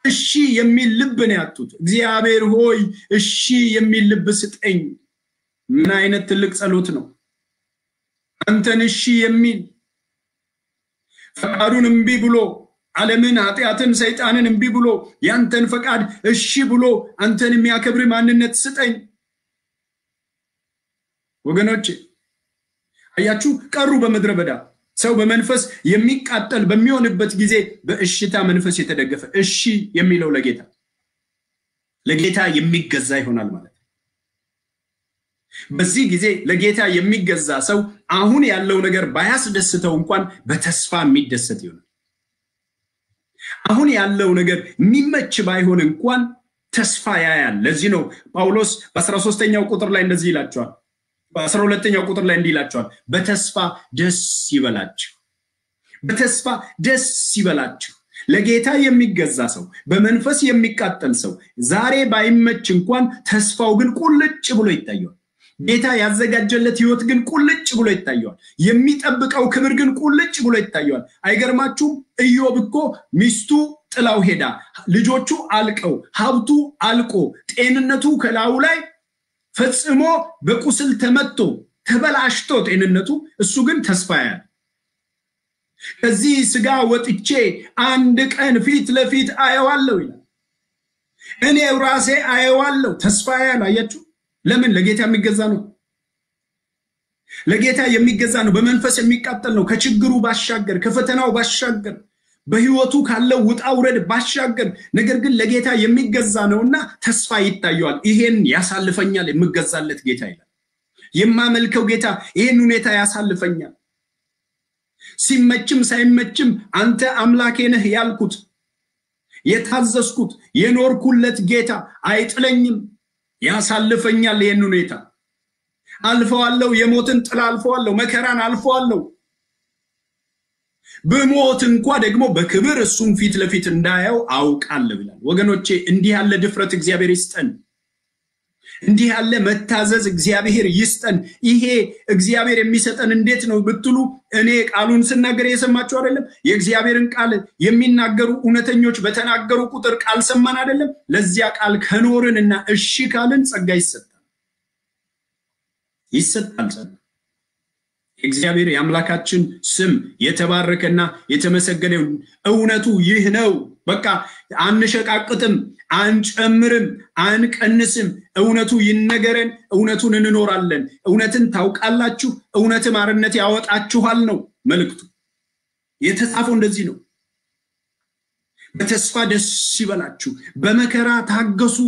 እሺ የሚል ልብ ነው ያጡት። እግዚአብሔር ሆይ እሺ የሚል ልብ ስጠኝ። ምን አይነት ትልቅ ጸሎት ነው? አንተን እሺ የሚል ፈቃዱን እምቢ ብሎ ዓለምን ኃጢአትን ሰይጣንን እምቢ ብሎ ያንተን ፈቃድ እሺ ብሎ አንተን የሚያከብር ማንነት ስጠኝ። ወገኖች አያችሁ ቀሩ በምድረ በዳ ሰው በመንፈስ የሚቃጠል በሚሆንበት ጊዜ በእሽታ መንፈስ የተደገፈ እሺ የሚለው ለጌታ ለጌታ የሚገዛ ይሆናል ማለት በዚህ ጊዜ ለጌታ የሚገዛ ሰው አሁን ያለው ነገር ባያስደስተው እንኳን በተስፋ የሚደሰት ይሆናል። አሁን ያለው ነገር የሚመች ባይሆን እንኳን ተስፋ ያያል። ለዚህ ነው ጳውሎስ በ13ኛው ቁጥር ላይ እንደዚህ ይላቸዋል በአስራ ሁለተኛው ቁጥር ላይ እንዲህ ይላቸዋል። በተስፋ ደስ ይበላችሁ በተስፋ ደስ ይበላችሁ። ለጌታ የሚገዛ ሰው በመንፈስ የሚቃጠል ሰው ዛሬ ባይመች እንኳን ተስፋው ግን ቁልጭ ብሎ ይታየዋል። ጌታ ያዘጋጀለት ህይወት ግን ቁልጭ ብሎ ይታየዋል። የሚጠብቀው ክብር ግን ቁልጭ ብሎ ይታየዋል። አይገርማችሁም? ኢዮብ እኮ ሚስቱ ጥላው ሄዳ ልጆቹ አልቀው ሀብቱ አልቆ ጤንነቱ ከላዩ ላይ ፈጽሞ በቁስል ተመቶ ተበላሽቶ ጤንነቱ እሱ ግን ተስፋ ያል ከዚህ ስጋ ወጥቼ አንድ ቀን ፊት ለፊት አየዋለሁ ይላል። እኔው ራሴ አየዋለሁ ተስፋ ያል አያችሁ? ለምን? ለጌታ የሚገዛ ነው። ለጌታ የሚገዛ ነው። በመንፈስ የሚቃጠል ነው። ከችግሩ ባሻገር ከፈተናው ባሻገር በህይወቱ ካለው ውጣ ውረድ ባሻገር ነገር ግን ለጌታ የሚገዛ ነውና ተስፋ ይታየዋል። ይሄን ያሳልፈኛል የምገዛለት ጌታ ይላል። የማመልከው ጌታ ይሄን ሁኔታ ያሳልፈኛል። ሲመችም ሳይመችም አንተ አምላኬ ነህ ያልኩት የታዘዝኩት የኖርኩለት ጌታ አይጥለኝም። ያሳልፈኛል ይህን ሁኔታ። አልፈዋለሁ የሞትን ጥላ አልፈዋለሁ መከራን አልፈዋለሁ ብሞት እንኳ ደግሞ በክብር እሱም ፊት ለፊት እንዳየው አውቃለሁ ይላል። ወገኖቼ እንዲህ ያለ ድፍረት እግዚአብሔር ይስጠን። እንዲህ ያለ መታዘዝ እግዚአብሔር ይስጠን። ይሄ እግዚአብሔር የሚሰጠን እንዴት ነው ብትሉ እኔ ቃሉን ስናገር የሰማችሁ አይደለም? የእግዚአብሔርን ቃል የሚናገሩ እውነተኞች በተናገሩ ቁጥር ቃል ሰማን አይደለም? ለዚያ ቃል ከኖርን እና እሺ ካልን ጸጋ ይሰጣል። ይሰጣል የእግዚአብሔር የአምላካችን ስም የተባረከና የተመሰገነ እውነቱ ይህ ነው። በቃ አንሸቃቅጥም፣ አንጨምርም፣ አንቀንስም። እውነቱ ይነገረን፣ እውነቱን እንኖራለን። እውነትን ታውቃላችሁ፣ እውነትም አርነት ያወጣችኋል ነው መልእክቱ። የተጻፈው እንደዚህ ነው። በተስፋ ደስ ይበላችሁ፣ በመከራ ታገሱ።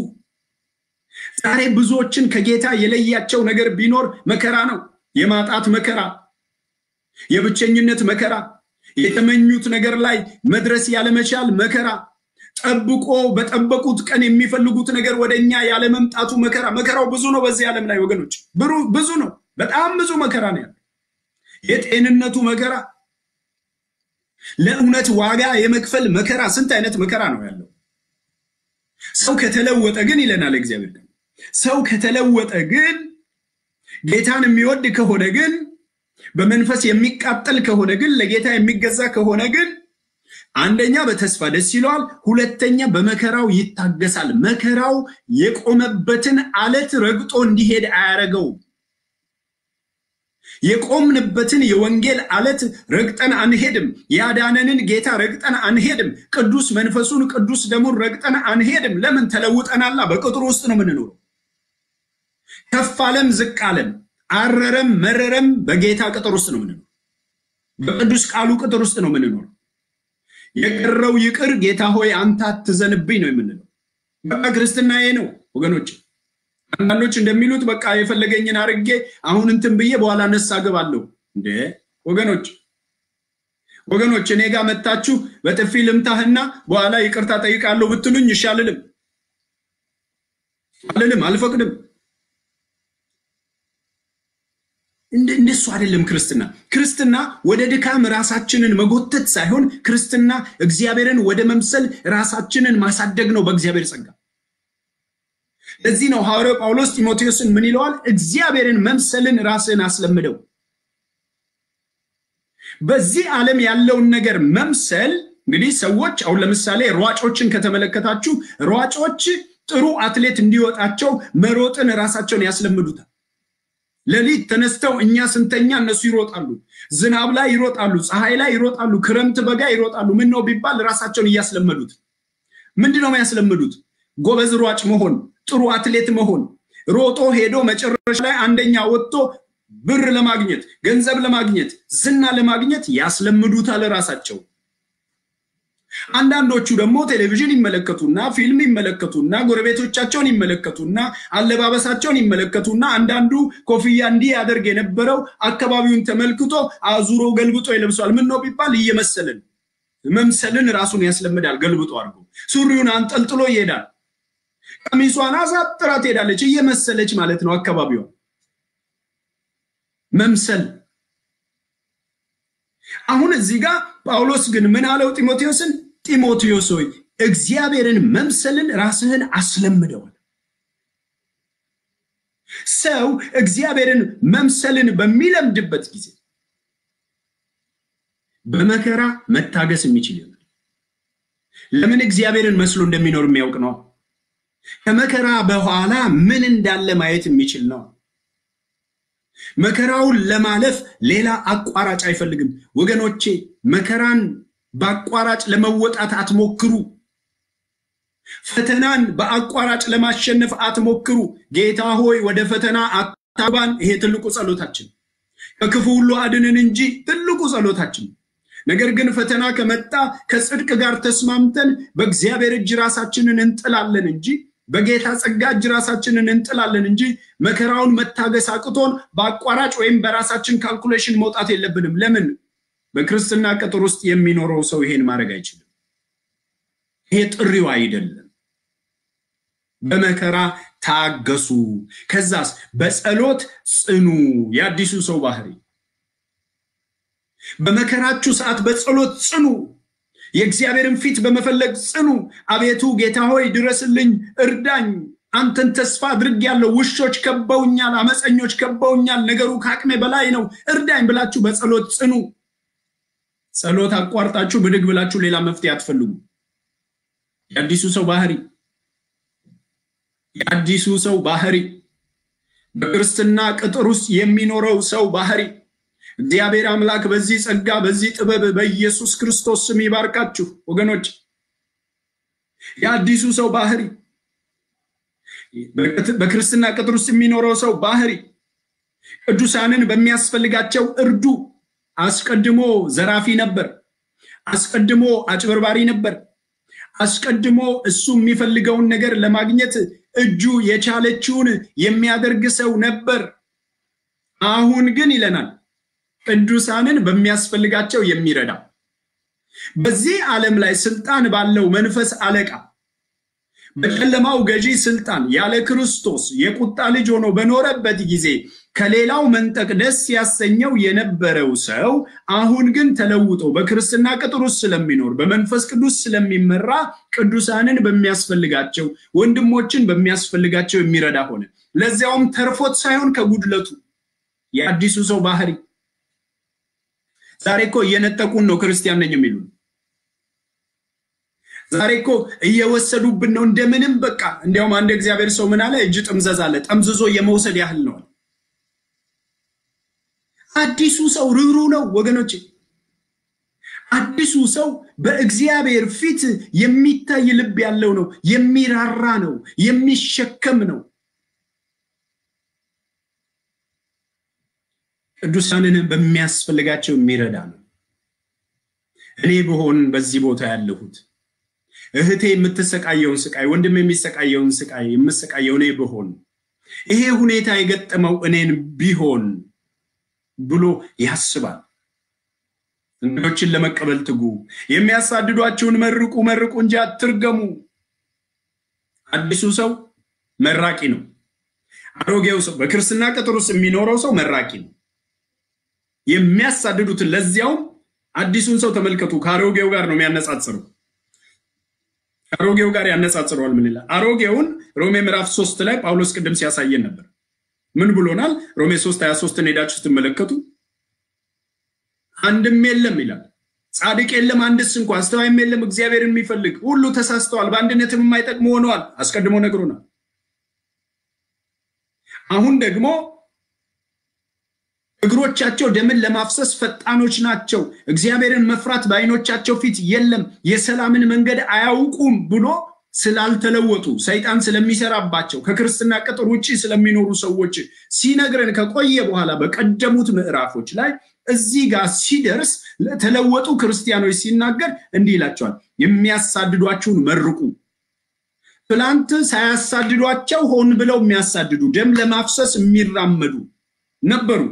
ዛሬ ብዙዎችን ከጌታ የለያቸው ነገር ቢኖር መከራ ነው። የማጣት መከራ፣ የብቸኝነት መከራ፣ የተመኙት ነገር ላይ መድረስ ያለመቻል መከራ፣ ጠብቆ በጠበቁት ቀን የሚፈልጉት ነገር ወደ እኛ ያለመምጣቱ መከራ። መከራው ብዙ ነው በዚህ ዓለም ላይ ወገኖች፣ ብዙ ነው። በጣም ብዙ መከራ ነው ያለው። የጤንነቱ መከራ፣ ለእውነት ዋጋ የመክፈል መከራ። ስንት አይነት መከራ ነው ያለው። ሰው ከተለወጠ ግን ይለናል እግዚአብሔር ሰው ከተለወጠ ግን ጌታን የሚወድ ከሆነ ግን በመንፈስ የሚቃጠል ከሆነ ግን ለጌታ የሚገዛ ከሆነ ግን አንደኛ በተስፋ ደስ ይለዋል፣ ሁለተኛ በመከራው ይታገሳል። መከራው የቆመበትን አለት ረግጦ እንዲሄድ አያረገውም። የቆምንበትን የወንጌል አለት ረግጠን አንሄድም። ያዳነንን ጌታ ረግጠን አንሄድም። ቅዱስ መንፈሱን ቅዱስ ደሙን ረግጠን አንሄድም። ለምን? ተለውጠናላ። በቅጥሩ ውስጥ ነው የምንኖረው። ከፍ አለም ዝቅ አለም፣ አረረም መረረም በጌታ ቅጥር ውስጥ ነው የምንኖረው። በቅዱስ ቃሉ ቅጥር ውስጥ ነው የምንኖረው። የቀረው ይቅር ጌታ ሆይ አንተ አትዘንብኝ ነው የምንለው። በቃ ክርስትና ይሄ ነው ወገኖች። አንዳንዶች እንደሚሉት በቃ የፈለገኝን አርጌ አሁን እንትን ብዬ በኋላ ነሳ ገባለሁ። እንዴ ወገኖች ወገኖች እኔ ጋር መታችሁ በጥፊ ልምታህና በኋላ ይቅርታ ጠይቃለሁ ብትሉኝ እሺ አልልም አልልም፣ አልፈቅድም። እንደሱ አይደለም ክርስትና። ክርስትና ወደ ድካም ራሳችንን መጎተት ሳይሆን ክርስትና እግዚአብሔርን ወደ መምሰል ራሳችንን ማሳደግ ነው በእግዚአብሔር ጸጋ። ለዚህ ነው ሐዋርያው ጳውሎስ ጢሞቴዎስን ምን ይለዋል? እግዚአብሔርን መምሰልን ራስን አስለምደው። በዚህ ዓለም ያለውን ነገር መምሰል እንግዲህ ሰዎች አሁን ለምሳሌ ሯጮችን ከተመለከታችሁ ሯጮች ጥሩ አትሌት እንዲወጣቸው መሮጥን ራሳቸውን ያስለምዱታል። ሌሊት ተነስተው እኛ ስንተኛ እነሱ ይሮጣሉ። ዝናብ ላይ ይሮጣሉ፣ ፀሐይ ላይ ይሮጣሉ፣ ክረምት በጋ ይሮጣሉ። ምን ነው ቢባል ራሳቸውን እያስለመዱት። ምንድን ነው የሚያስለምዱት? ጎበዝ ሯጭ መሆን፣ ጥሩ አትሌት መሆን፣ ሮጦ ሄዶ መጨረሻ ላይ አንደኛ ወጥቶ ብር ለማግኘት ገንዘብ ለማግኘት ዝና ለማግኘት ያስለምዱታል ራሳቸው። አንዳንዶቹ ደግሞ ቴሌቪዥን ይመለከቱና ፊልም ይመለከቱና ጎረቤቶቻቸውን ይመለከቱና አለባበሳቸውን ይመለከቱና አንዳንዱ ኮፍያ እንዲህ ያደርግ የነበረው አካባቢውን ተመልክቶ አዙሮ ገልብጦ ይለብሷል። ምን ነው ቢባል እየመሰልን መምሰልን ራሱን ያስለምዳል። ገልብጦ አድርጎ ሱሪውን አንጠልጥሎ ይሄዳል። ቀሚሷን አሳጥራ ትሄዳለች። እየመሰለች ማለት ነው አካባቢዋ መምሰል። አሁን እዚህ ጋር ጳውሎስ ግን ምን አለው ጢሞቴዎስን? ጢሞቴዎስ ሆይ እግዚአብሔርን መምሰልን ራስህን አስለምደዋል። ሰው እግዚአብሔርን መምሰልን በሚለምድበት ጊዜ በመከራ መታገስ የሚችል ይሆናል። ለምን? እግዚአብሔርን መስሎ እንደሚኖር የሚያውቅ ነው። ከመከራ በኋላ ምን እንዳለ ማየት የሚችል ነው። መከራውን ለማለፍ ሌላ አቋራጭ አይፈልግም። ወገኖቼ መከራን በአቋራጭ ለመወጣት አትሞክሩ። ፈተናን በአቋራጭ ለማሸነፍ አትሞክሩ። ጌታ ሆይ ወደ ፈተና አታግባን። ይሄ ትልቁ ጸሎታችን፣ ከክፉ ሁሉ አድንን እንጂ ትልቁ ጸሎታችን። ነገር ግን ፈተና ከመጣ ከጽድቅ ጋር ተስማምተን በእግዚአብሔር እጅ ራሳችንን እንጥላለን እንጂ በጌታ ጸጋ እጅ ራሳችንን እንጥላለን እንጂ መከራውን መታገስ አቅቶን በአቋራጭ ወይም በራሳችን calculation መውጣት የለብንም። ለምን? በክርስትና ቅጥር ውስጥ የሚኖረው ሰው ይሄን ማድረግ አይችልም። ይሄ ጥሪው አይደለም። በመከራ ታገሱ። ከዛስ በጸሎት ጽኑ። የአዲሱ ሰው ባህሪ በመከራችሁ ሰዓት በጸሎት ጽኑ። የእግዚአብሔርን ፊት በመፈለግ ጽኑ። አቤቱ ጌታ ሆይ ድረስልኝ፣ እርዳኝ፣ አንተን ተስፋ አድርጌያለሁ። ውሾች ከበውኛል፣ አመፀኞች ከበውኛል፣ ነገሩ ከአቅሜ በላይ ነው፣ እርዳኝ ብላችሁ በጸሎት ጽኑ። ጸሎት አቋርጣችሁ ብድግ ብላችሁ ሌላ መፍትሄ አትፈልጉ። የአዲሱ ሰው ባህሪ የአዲሱ ሰው ባህሪ በክርስትና ቅጥር ውስጥ የሚኖረው ሰው ባህሪ እግዚአብሔር አምላክ በዚህ ጸጋ በዚህ ጥበብ በኢየሱስ ክርስቶስ ስም ይባርካችሁ ወገኖች። የአዲሱ ሰው ባህሪ በክርስትና ቅጥር ውስጥ የሚኖረው ሰው ባህሪ ቅዱሳንን በሚያስፈልጋቸው እርዱ። አስቀድሞ ዘራፊ ነበር። አስቀድሞ አጭበርባሪ ነበር። አስቀድሞ እሱ የሚፈልገውን ነገር ለማግኘት እጁ የቻለችውን የሚያደርግ ሰው ነበር። አሁን ግን ይለናል ቅዱሳንን በሚያስፈልጋቸው የሚረዳ በዚህ ዓለም ላይ ስልጣን ባለው መንፈስ አለቃ በጨለማው ገዢ ስልጣን ያለ ክርስቶስ የቁጣ ልጅ ሆኖ በኖረበት ጊዜ ከሌላው መንጠቅ ደስ ያሰኘው የነበረው ሰው አሁን ግን ተለውጦ በክርስትና ቅጥር ውስጥ ስለሚኖር በመንፈስ ቅዱስ ስለሚመራ ቅዱሳንን በሚያስፈልጋቸው ወንድሞችን በሚያስፈልጋቸው የሚረዳ ሆነ። ለዚያውም ተርፎት ሳይሆን ከጉድለቱ የአዲሱ ሰው ባህሪ። ዛሬ እኮ እየነጠቁን ነው ክርስቲያን ነኝ የሚሉ ዛሬ እኮ እየወሰዱብን ነው እንደምንም በቃ። እንዲያውም አንድ እግዚአብሔር ሰው ምን አለ? እጅ ጥምዘዝ አለ። ጠምዝዞ የመውሰድ ያህል ነው። አዲሱ ሰው ርኅሩ ነው ወገኖች። አዲሱ ሰው በእግዚአብሔር ፊት የሚታይ ልብ ያለው ነው፣ የሚራራ ነው፣ የሚሸከም ነው። ቅዱሳንን በሚያስፈልጋቸው የሚረዳ ነው። እኔ ብሆን በዚህ ቦታ ያለሁት እህቴ የምትሰቃየውን ስቃይ፣ ወንድም የሚሰቃየውን ስቃይ የምሰቃየው እኔ ብሆን ይሄ ሁኔታ የገጠመው እኔን ቢሆን ብሎ ያስባል። እንግዶችን ለመቀበል ትጉ፣ የሚያሳድዷችሁን መርቁ መርቁ እንጂ አትርገሙ። አዲሱ ሰው መራቂ ነው። አሮጌው ሰው በክርስትና ቅጥር ውስጥ የሚኖረው ሰው መራቂ ነው። የሚያሳድዱትን ለዚያውም አዲሱን ሰው ተመልከቱ። ከአሮጌው ጋር ነው የሚያነጻጽረው። ከአሮጌው ጋር ያነጻጽረዋል። ምን ይላል? አሮጌውን ሮሜ ምዕራፍ ሶስት ላይ ጳውሎስ ቅድም ሲያሳየን ነበር። ምን ብሎናል? ሮሜ ሶስት ሀያ ሶስትን ሄዳችሁ ስትመለከቱ አንድም የለም ይላል። ጻድቅ የለም አንድስ እንኳ፣ አስተዋይም የለም እግዚአብሔርን የሚፈልግ ሁሉ ተሳስተዋል፣ በአንድነትም የማይጠቅሙ ሆነዋል። አስቀድሞ ነግሮናል። አሁን ደግሞ እግሮቻቸው ደምን ለማፍሰስ ፈጣኖች ናቸው፣ እግዚአብሔርን መፍራት በዓይኖቻቸው ፊት የለም፣ የሰላምን መንገድ አያውቁም ብሎ ስላልተለወጡ ሰይጣን ስለሚሰራባቸው ከክርስትና ቅጥር ውጭ ስለሚኖሩ ሰዎች ሲነግረን ከቆየ በኋላ በቀደሙት ምዕራፎች ላይ እዚህ ጋር ሲደርስ ለተለወጡ ክርስቲያኖች ሲናገር እንዲህ ይላቸዋል፣ የሚያሳድዷችሁን መርቁ። ትላንት ሳያሳድዷቸው ሆን ብለው የሚያሳድዱ ደም ለማፍሰስ የሚራመዱ ነበሩ።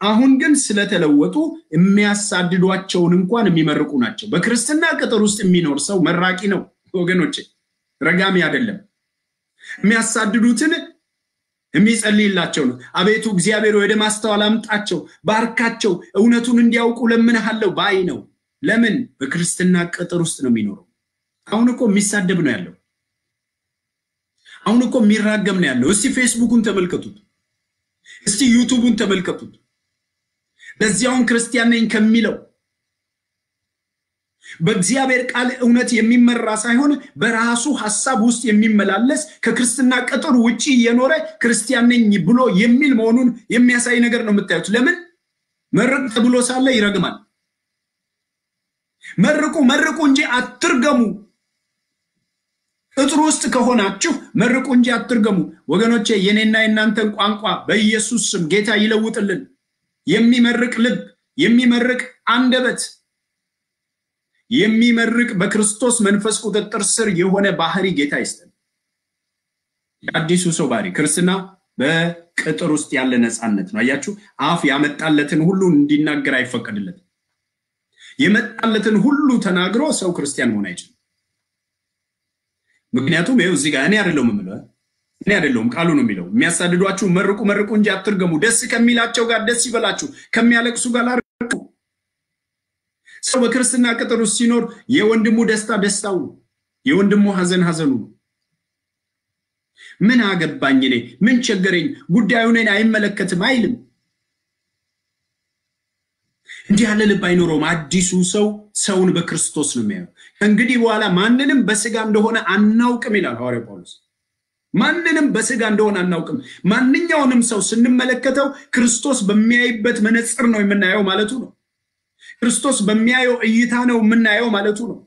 አሁን ግን ስለተለወጡ የሚያሳድዷቸውን እንኳን የሚመርቁ ናቸው። በክርስትና ቅጥር ውስጥ የሚኖር ሰው መራቂ ነው ወገኖቼ፣ ረጋሚ አይደለም። የሚያሳድዱትን የሚጸልይላቸው ነው። አቤቱ እግዚአብሔር ወደ ማስተዋል አምጣቸው፣ ባርካቸው፣ እውነቱን እንዲያውቁ እለምንሃለው ባይ ነው። ለምን? በክርስትና ቅጥር ውስጥ ነው የሚኖረው። አሁን እኮ የሚሳደብ ነው ያለው። አሁን እኮ የሚራገም ነው ያለው። እስቲ ፌስቡኩን ተመልከቱት፣ እስቲ ዩቱቡን ተመልከቱት። ለዚያውም ክርስቲያን ነኝ ከሚለው በእግዚአብሔር ቃል እውነት የሚመራ ሳይሆን በራሱ ሀሳብ ውስጥ የሚመላለስ ከክርስትና ቅጥር ውጭ የኖረ ክርስቲያን ነኝ ብሎ የሚል መሆኑን የሚያሳይ ነገር ነው የምታዩት። ለምን መርቅ ተብሎ ሳለ ይረግማል። መርቁ መርቁ እንጂ አትርገሙ። ቅጥሩ ውስጥ ከሆናችሁ መርቁ እንጂ አትርገሙ። ወገኖቼ የኔና የእናንተን ቋንቋ በኢየሱስ ስም ጌታ ይለውጥልን። የሚመርቅ ልብ፣ የሚመርቅ አንደበት የሚመርቅ በክርስቶስ መንፈስ ቁጥጥር ስር የሆነ ባህሪ ጌታ ይስጠን። የአዲሱ ሰው ባህሪ ክርስትና በቅጥር ውስጥ ያለ ነፃነት ነው። አያችሁ፣ አፍ ያመጣለትን ሁሉ እንዲናገር አይፈቀድለትም። የመጣለትን ሁሉ ተናግሮ ሰው ክርስቲያን መሆን አይችልም። ምክንያቱም ይኸው እዚህ ጋር እኔ አይደለሁም የምለው እኔ አይደለሁም ቃሉ ነው የሚለው። የሚያሳድዷችሁ መርቁ መርቁ እንጂ አትርገሙ። ደስ ከሚላቸው ጋር ደስ ይበላችሁ፣ ከሚያለቅሱ ጋር አርቁ። ሰው በክርስትና ቅጥር ውስጥ ሲኖር የወንድሙ ደስታ ደስታው ነው፣ የወንድሙ ሐዘን ሐዘኑ ነው። ምን አገባኝ እኔ ምን ቸገረኝ፣ ጉዳዩ እኔን አይመለከትም አይልም። እንዲህ ያለ ልብ አይኖረውም። አዲሱ ሰው ሰውን በክርስቶስ ነው የሚያየው። ከእንግዲህ በኋላ ማንንም በስጋ እንደሆነ አናውቅም ይላል ሐዋርያው ጳውሎስ። ማንንም በስጋ እንደሆነ አናውቅም። ማንኛውንም ሰው ስንመለከተው ክርስቶስ በሚያይበት መነጽር ነው የምናየው ማለቱ ነው። ክርስቶስ በሚያየው እይታ ነው የምናየው ማለቱ ነው።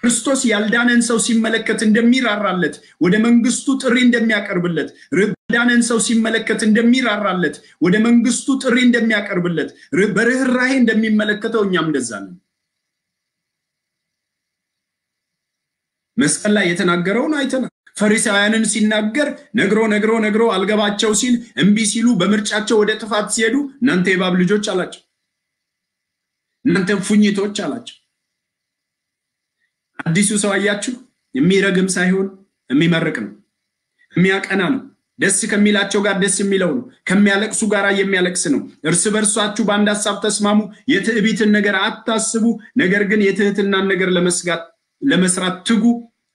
ክርስቶስ ያልዳነን ሰው ሲመለከት እንደሚራራለት፣ ወደ መንግስቱ ጥሪ እንደሚያቀርብለት፣ ያልዳነን ሰው ሲመለከት እንደሚራራለት፣ ወደ መንግስቱ ጥሪ እንደሚያቀርብለት፣ በርኅራሄ እንደሚመለከተው እኛም እንደዛ ነን። መስቀል ላይ የተናገረውን አይተናል። ፈሪሳውያንን ሲናገር ነግሮ ነግሮ ነግሮ አልገባቸው ሲል እምቢ ሲሉ በምርጫቸው ወደ ጥፋት ሲሄዱ እናንተ የእባብ ልጆች አላቸው፣ እናንተ ፉኝቶች አላቸው። አዲሱ ሰው አያችሁ፣ የሚረግም ሳይሆን የሚመርቅ ነው፣ የሚያቀና ነው። ደስ ከሚላቸው ጋር ደስ የሚለው ነው፣ ከሚያለቅሱ ጋር የሚያለቅስ ነው። እርስ በርሷችሁ በአንድ ሀሳብ ተስማሙ፣ የትዕቢትን ነገር አታስቡ፣ ነገር ግን የትህትናን ነገር ለመስራት ትጉ።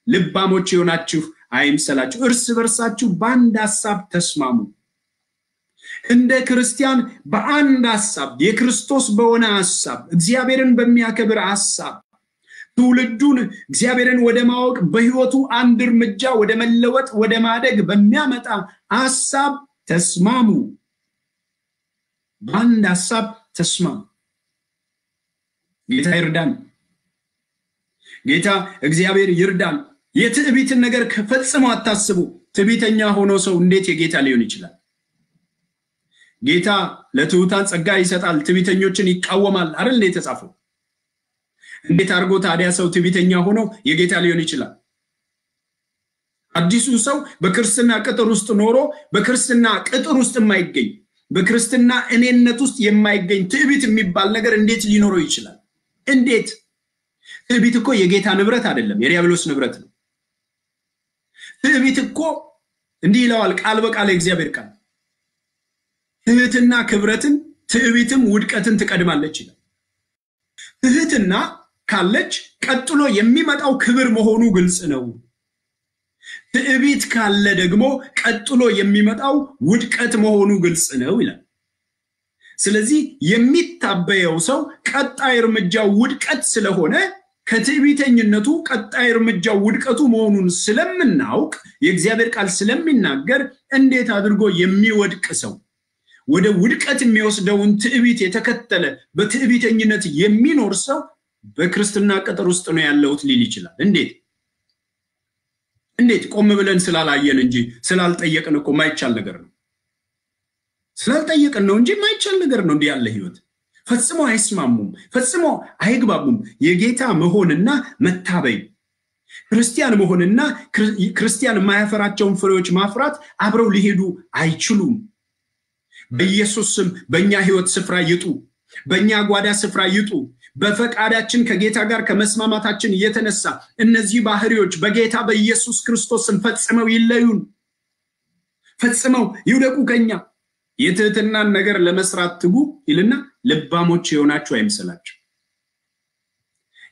ልባሞች የሆናችሁ አይምሰላችሁ። እርስ በርሳችሁ በአንድ ሀሳብ ተስማሙ። እንደ ክርስቲያን በአንድ ሀሳብ የክርስቶስ በሆነ ሀሳብ እግዚአብሔርን በሚያከብር ሀሳብ ትውልዱን እግዚአብሔርን ወደ ማወቅ በሕይወቱ አንድ እርምጃ ወደ መለወጥ ወደ ማደግ በሚያመጣ ሀሳብ ተስማሙ። በአንድ ሀሳብ ተስማሙ። ጌታ ይርዳን። ጌታ እግዚአብሔር ይርዳን። የትዕቢትን ነገር ፈጽሞ አታስቡ። ትዕቢተኛ ሆኖ ሰው እንዴት የጌታ ሊሆን ይችላል? ጌታ ለትሑታን ጸጋ ይሰጣል፣ ትዕቢተኞችን ይቃወማል አይደል እንደ የተጻፈው? እንዴት አድርጎ ታዲያ ሰው ትዕቢተኛ ሆኖ የጌታ ሊሆን ይችላል? አዲሱ ሰው በክርስትና ቅጥር ውስጥ ኖሮ በክርስትና ቅጥር ውስጥ የማይገኝ በክርስትና እኔነት ውስጥ የማይገኝ ትዕቢት የሚባል ነገር እንዴት ሊኖረው ይችላል? እንዴት? ትዕቢት እኮ የጌታ ንብረት አይደለም፣ የዲያብሎስ ንብረት ነው። ትዕቢት እኮ እንዲህ ይለዋል ቃል በቃል የእግዚአብሔር ቃል ትህትና ክብረትን፣ ትዕቢትም ውድቀትን ትቀድማለች ይላል። ትህትና ካለች ቀጥሎ የሚመጣው ክብር መሆኑ ግልጽ ነው። ትዕቢት ካለ ደግሞ ቀጥሎ የሚመጣው ውድቀት መሆኑ ግልጽ ነው ይላል። ስለዚህ የሚታበየው ሰው ቀጣይ እርምጃው ውድቀት ስለሆነ ከትዕቢተኝነቱ ቀጣይ እርምጃው ውድቀቱ መሆኑን ስለምናውቅ የእግዚአብሔር ቃል ስለሚናገር እንዴት አድርጎ የሚወድቅ ሰው ወደ ውድቀት የሚወስደውን ትዕቢት የተከተለ በትዕቢተኝነት የሚኖር ሰው በክርስትና ቅጥር ውስጥ ነው ያለሁት ሊል ይችላል። እንዴት እንዴት? ቆም ብለን ስላላየን እንጂ ስላልጠየቅን እኮ ማይቻል ነገር ነው። ስላልጠየቅን ነው እንጂ ማይቻል ነገር ነው። እንዲህ ያለ ህይወት ፈጽሞ አይስማሙም፣ ፈጽሞ አይግባቡም። የጌታ መሆንና መታበይ ክርስቲያን መሆንና ክርስቲያን የማያፈራቸውን ፍሬዎች ማፍራት አብረው ሊሄዱ አይችሉም። በኢየሱስ ስም በእኛ ህይወት ስፍራ ይጡ፣ በእኛ ጓዳ ስፍራ ይጡ። በፈቃዳችን ከጌታ ጋር ከመስማማታችን የተነሳ እነዚህ ባህሪዎች በጌታ በኢየሱስ ክርስቶስን ፈጽመው ይለዩን፣ ፈጽመው ይውደቁ ከኛ። የትህትናን ነገር ለመስራት ትጉ ይልና ልባሞች የሆናችሁ አይምሰላችሁ።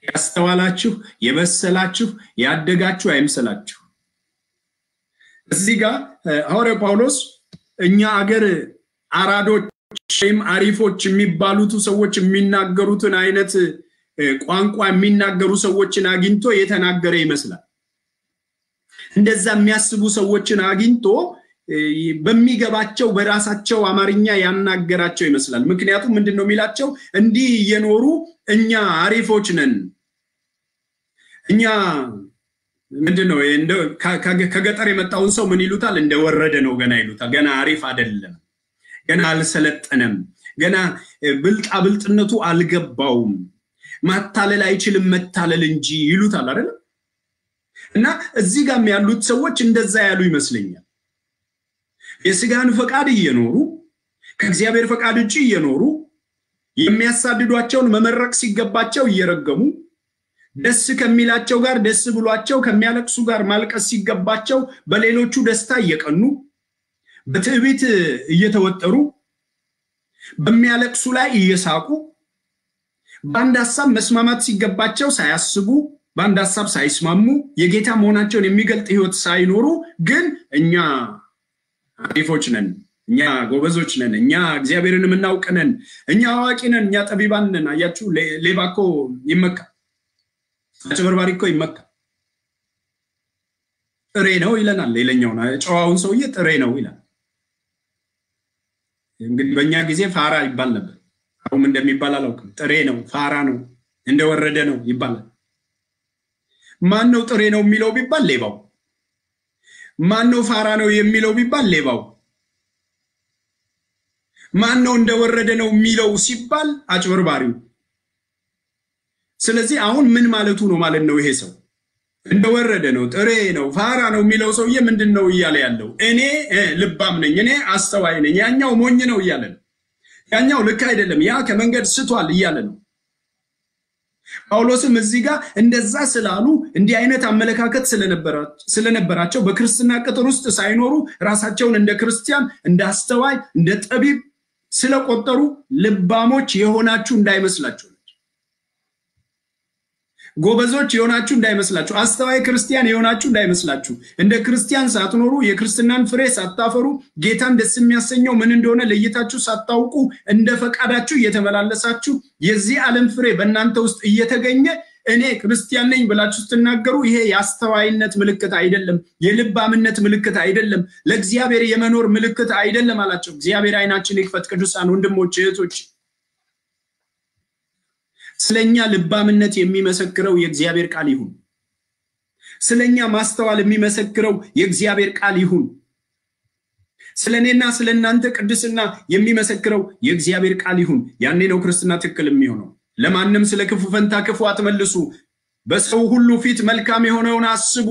ያስተዋላችሁ፣ የበሰላችሁ፣ ያደጋችሁ አይምሰላችሁ። እዚህ ጋር ሐዋርያው ጳውሎስ እኛ አገር አራዶች ወይም አሪፎች የሚባሉቱ ሰዎች የሚናገሩትን አይነት ቋንቋ የሚናገሩ ሰዎችን አግኝቶ የተናገረ ይመስላል። እንደዛ የሚያስቡ ሰዎችን አግኝቶ በሚገባቸው በራሳቸው አማርኛ ያናገራቸው ይመስላል። ምክንያቱም ምንድን ነው የሚላቸው? እንዲህ እየኖሩ እኛ አሪፎች ነን፣ እኛ ምንድን ነው ከገጠር የመጣውን ሰው ምን ይሉታል? እንደወረደ ነው ገና ይሉታል። ገና አሪፍ አይደለም፣ ገና አልሰለጠነም፣ ገና ብልጣ ብልጥነቱ አልገባውም፣ ማታለል አይችልም መታለል እንጂ ይሉታል አይደለም። እና እዚህ ጋም ያሉት ሰዎች እንደዛ ያሉ ይመስለኛል። የስጋን ፈቃድ እየኖሩ ከእግዚአብሔር ፈቃድ ውጭ እየኖሩ የሚያሳድዷቸውን መመረቅ ሲገባቸው እየረገሙ ደስ ከሚላቸው ጋር ደስ ብሏቸው ከሚያለቅሱ ጋር ማልቀስ ሲገባቸው በሌሎቹ ደስታ እየቀኑ በትዕቢት እየተወጠሩ በሚያለቅሱ ላይ እየሳቁ በአንድ ሀሳብ መስማማት ሲገባቸው ሳያስቡ በአንድ ሀሳብ ሳይስማሙ የጌታ መሆናቸውን የሚገልጥ ሕይወት ሳይኖሩ ግን እኛ አሪፎች ነን፣ እኛ ጎበዞች ነን፣ እኛ እግዚአብሔርን የምናውቅ ነን፣ እኛ አዋቂ ነን፣ እኛ ጠቢባን ነን። አያችሁ፣ ሌባ እኮ ይመካ፣ አጭበርባሪ እኮ ይመካ። ጥሬ ነው ይለናል። ሌላኛውን ጨዋውን ሰውዬ ጥሬ ነው ይላል። እንግዲህ በእኛ ጊዜ ፋራ ይባል ነበር። አሁን እንደሚባል አላውቅም። ጥሬ ነው፣ ፋራ ነው፣ እንደወረደ ነው ይባላል። ማን ነው ጥሬ ነው የሚለው ቢባል ሌባው። ማን ነው ፋራ ነው የሚለው ቢባል ሌባው። ማን ነው እንደወረደ ነው የሚለው ሲባል አጭበርባሪው። ስለዚህ አሁን ምን ማለቱ ነው ማለት ነው? ይሄ ሰው እንደወረደ ነው፣ ጥሬ ነው፣ ፋራ ነው የሚለው ሰውዬ ምንድን ነው እያለ ያለው? እኔ ልባም ነኝ፣ እኔ አስተዋይ ነኝ፣ ያኛው ሞኝ ነው እያለ ነው። ያኛው ልክ አይደለም፣ ያ ከመንገድ ስቷል እያለ ነው። ጳውሎስም እዚህ ጋር እንደዛ ስላሉ እንዲህ አይነት አመለካከት ስለነበራቸው በክርስትና ቅጥር ውስጥ ሳይኖሩ ራሳቸውን እንደ ክርስቲያን፣ እንደ አስተዋይ፣ እንደ ጠቢብ ስለቆጠሩ ልባሞች የሆናችሁ እንዳይመስላችሁ ጎበዞች የሆናችሁ እንዳይመስላችሁ፣ አስተዋይ ክርስቲያን የሆናችሁ እንዳይመስላችሁ፣ እንደ ክርስቲያን ሳትኖሩ የክርስትናን ፍሬ ሳታፈሩ ጌታን ደስ የሚያሰኘው ምን እንደሆነ ለይታችሁ ሳታውቁ እንደ ፈቃዳችሁ እየተመላለሳችሁ የዚህ ዓለም ፍሬ በእናንተ ውስጥ እየተገኘ እኔ ክርስቲያን ነኝ ብላችሁ ስትናገሩ ይሄ የአስተዋይነት ምልክት አይደለም፣ የልባምነት ምልክት አይደለም፣ ለእግዚአብሔር የመኖር ምልክት አይደለም አላቸው። እግዚአብሔር ዓይናችን ይክፈት። ቅዱሳን ወንድሞች እህቶች ስለኛ ልባምነት የሚመሰክረው የእግዚአብሔር ቃል ይሁን። ስለኛ ማስተዋል የሚመሰክረው የእግዚአብሔር ቃል ይሁን። ስለ እኔና ስለ እናንተ ቅድስና የሚመሰክረው የእግዚአብሔር ቃል ይሁን። ያኔ ነው ክርስትና ትክክል የሚሆነው። ለማንም ስለ ክፉ ፈንታ ክፉ አትመልሱ፣ በሰው ሁሉ ፊት መልካም የሆነውን አስቡ።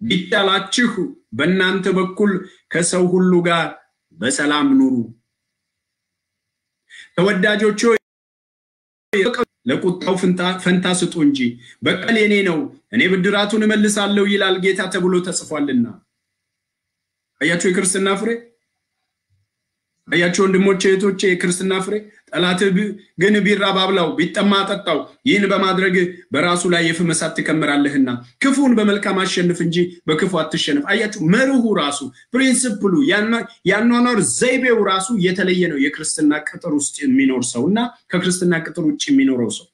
ቢቻላችሁ በእናንተ በኩል ከሰው ሁሉ ጋር በሰላም ኑሩ። ተወዳጆች ለቁጣው ፈንታ ስጡ እንጂ በቀል የኔ ነው፣ እኔ ብድራቱን እመልሳለሁ ይላል ጌታ ተብሎ ተጽፏልና። አያችሁ የክርስትና ፍሬ፣ አያችሁ ወንድሞቼ እህቶቼ፣ የክርስትና ፍሬ። ጠላት ግን ቢራብ አብላው፣ ቢጠማ አጠጣው። ይህን በማድረግ በራሱ ላይ የፍም እሳት ትከምራለህና ክፉን በመልካም አሸንፍ እንጂ በክፉ አትሸንፍ። አያችሁ መርሁ ራሱ principle ኡ፣ ያኗኗር ዘይቤው ራሱ የተለየ ነው። የክርስትና ቅጥር ውስጥ የሚኖር ሰው እና ከክርስትና ቅጥር ውጭ የሚኖረው ሰው።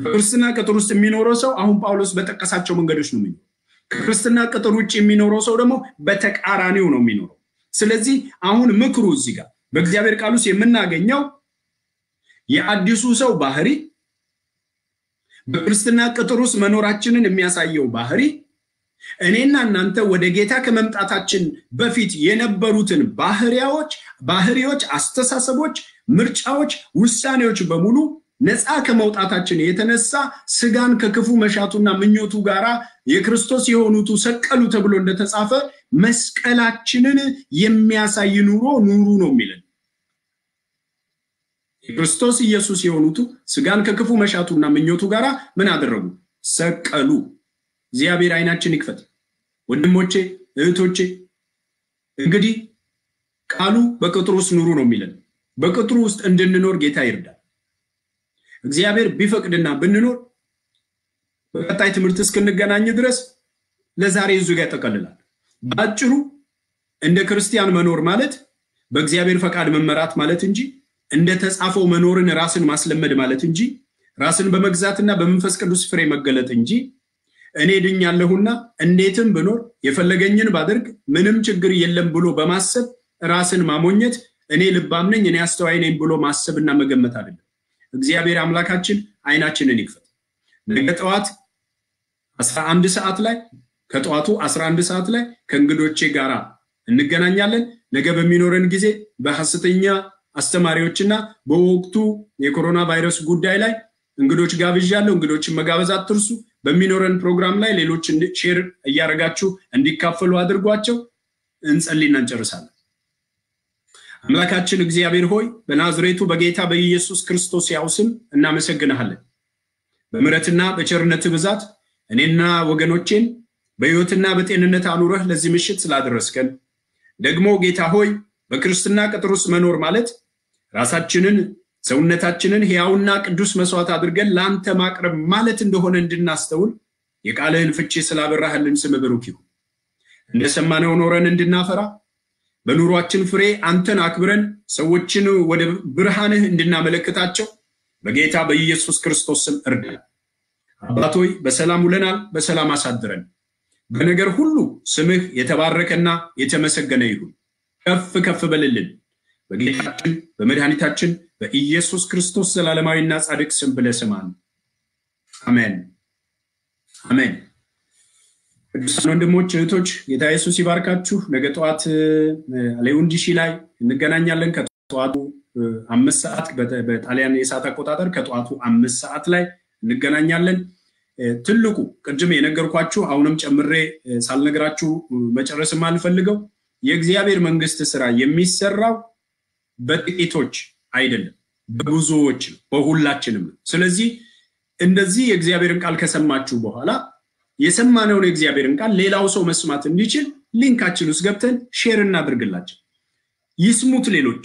በክርስትና ቅጥር ውስጥ የሚኖረው ሰው አሁን ጳውሎስ በጠቀሳቸው መንገዶች ነው የሚኖረው። ከክርስትና ቅጥር ውጭ የሚኖረው ሰው ደግሞ በተቃራኒው ነው የሚኖረው። ስለዚህ አሁን ምክሩ እዚህ ጋር በእግዚአብሔር ቃል ውስጥ የምናገኘው የአዲሱ ሰው ባህሪ በክርስትና ቅጥር ውስጥ መኖራችንን የሚያሳየው ባህሪ እኔና እናንተ ወደ ጌታ ከመምጣታችን በፊት የነበሩትን ባህሪያዎች ባህሪዎች፣ አስተሳሰቦች፣ ምርጫዎች፣ ውሳኔዎች በሙሉ ነፃ ከመውጣታችን የተነሳ ስጋን ከክፉ መሻቱና ምኞቱ ጋራ የክርስቶስ የሆኑቱ ሰቀሉ ተብሎ እንደተጻፈ መስቀላችንን የሚያሳይ ኑሮ ኑሩ ነው የሚለን። የክርስቶስ ኢየሱስ የሆኑቱ ስጋን ከክፉ መሻቱና ምኞቱ ጋራ ምን አደረጉ? ሰቀሉ። እግዚአብሔር ዓይናችን ይክፈት። ወንድሞቼ እህቶቼ፣ እንግዲህ ቃሉ በቅጥሩ ውስጥ ኑሩ ነው የሚለን። በቅጥሩ ውስጥ እንድንኖር ጌታ ይርዳል። እግዚአብሔር ቢፈቅድና ብንኖር በቀጣይ ትምህርት እስክንገናኝ ድረስ ለዛሬ እዙ ጋር ያጠቀልላል። በአጭሩ እንደ ክርስቲያን መኖር ማለት በእግዚአብሔር ፈቃድ መመራት ማለት እንጂ እንደ ተጻፈው መኖርን ራስን ማስለመድ ማለት እንጂ ራስን በመግዛትና በመንፈስ ቅዱስ ፍሬ መገለጥ እንጂ እኔ ድኛለሁና እንዴትም ብኖር የፈለገኝን ባደርግ ምንም ችግር የለም ብሎ በማሰብ ራስን ማሞኘት እኔ ልባም ነኝ እኔ አስተዋይ ነኝ ብሎ ማሰብና መገመት አይደለም። እግዚአብሔር አምላካችን ዓይናችንን ይክፈት። ነገ ጠዋት 11 ሰዓት ላይ ከጠዋቱ 11 ሰዓት ላይ ከእንግዶቼ ጋር እንገናኛለን። ነገ በሚኖረን ጊዜ በሐሰተኛ አስተማሪዎችና በወቅቱ የኮሮና ቫይረስ ጉዳይ ላይ እንግዶች ጋብዣለሁ። እንግዶችን መጋበዝ አትርሱ። በሚኖረን ፕሮግራም ላይ ሌሎች share እያደረጋችሁ እንዲካፈሉ አድርጓቸው። እንጸልይና እንጨርሳለን። አምላካችን እግዚአብሔር ሆይ በናዝሬቱ በጌታ በኢየሱስ ክርስቶስ ያው ስም እናመሰግንሃለን። በምሕረትና በቸርነት ብዛት እኔና ወገኖቼን በሕይወትና በጤንነት አኑረህ ለዚህ ምሽት ስላደረስከን ደግሞ ጌታ ሆይ በክርስትና ቅጥር ውስጥ መኖር ማለት ራሳችንን ሰውነታችንን ሕያውና ቅዱስ መስዋዕት አድርገን ለአንተ ማቅረብ ማለት እንደሆነ እንድናስተውል የቃልህን ፍቺ ስላበራህልን ስም ብሩክ ይሁን። እንደሰማነው ኖረን እንድናፈራ በኑሯችን ፍሬ አንተን አክብረን ሰዎችን ወደ ብርሃንህ እንድናመለክታቸው በጌታ በኢየሱስ ክርስቶስ ስም እርዳን። አባቶይ በሰላም ውለናል፣ በሰላም አሳድረን። በነገር ሁሉ ስምህ የተባረከና የተመሰገነ ይሁን። ከፍ ከፍ በልልን በጌታችን በመድኃኒታችን በኢየሱስ ክርስቶስ ዘላለማዊና ጻድቅ ስም ብለህ ስማን። አሜን አሜን። ቅዱሳን ወንድሞች እህቶች፣ ጌታ ኢየሱስ ይባርካችሁ። ነገ ጠዋት ሌውንዲሺ ላይ እንገናኛለን። ከጠዋቱ አምስት ሰዓት በጣሊያን የሰዓት አቆጣጠር ከጠዋቱ አምስት ሰዓት ላይ እንገናኛለን። ትልቁ ቅድም የነገርኳችሁ አሁንም ጨምሬ ሳልነግራችሁ መጨረስ የማልፈልገው የእግዚአብሔር መንግስት ስራ የሚሰራው በጥቂቶች አይደለም፣ በብዙዎች ነው፣ በሁላችንም ነው። ስለዚህ እንደዚህ የእግዚአብሔርን ቃል ከሰማችሁ በኋላ የሰማነውን የእግዚአብሔርን ቃል ሌላው ሰው መስማት እንዲችል link ኣችን ውስጥ ገብተን share እናድርግላቸው፣ ይስሙት ሌሎች።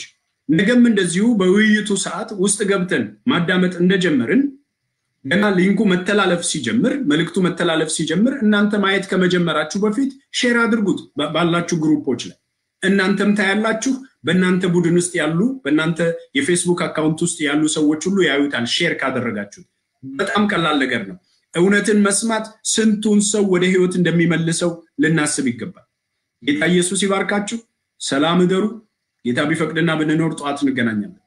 ነገም እንደዚሁ በውይይቱ ሰዓት ውስጥ ገብተን ማዳመጥ እንደጀመርን ገና link ኡ መተላለፍ ሲጀምር መልእክቱ መተላለፍ ሲጀምር እናንተ ማየት ከመጀመራችሁ በፊት share አድርጉት ባላችሁ group ኦች ላይ እናንተም ታያላችሁ። በእናንተ ቡድን ውስጥ ያሉ በእናንተ የፌስቡክ account ውስጥ ያሉ ሰዎች ሁሉ ያዩታል። share ካደረጋችሁት በጣም ቀላል ነገር ነው። እውነትን መስማት ስንቱን ሰው ወደ ህይወት እንደሚመልሰው ልናስብ ይገባል። ጌታ ኢየሱስ ይባርካችሁ። ሰላም እደሩ። ጌታ ቢፈቅድና ብንኖር ጠዋት እንገናኛለን።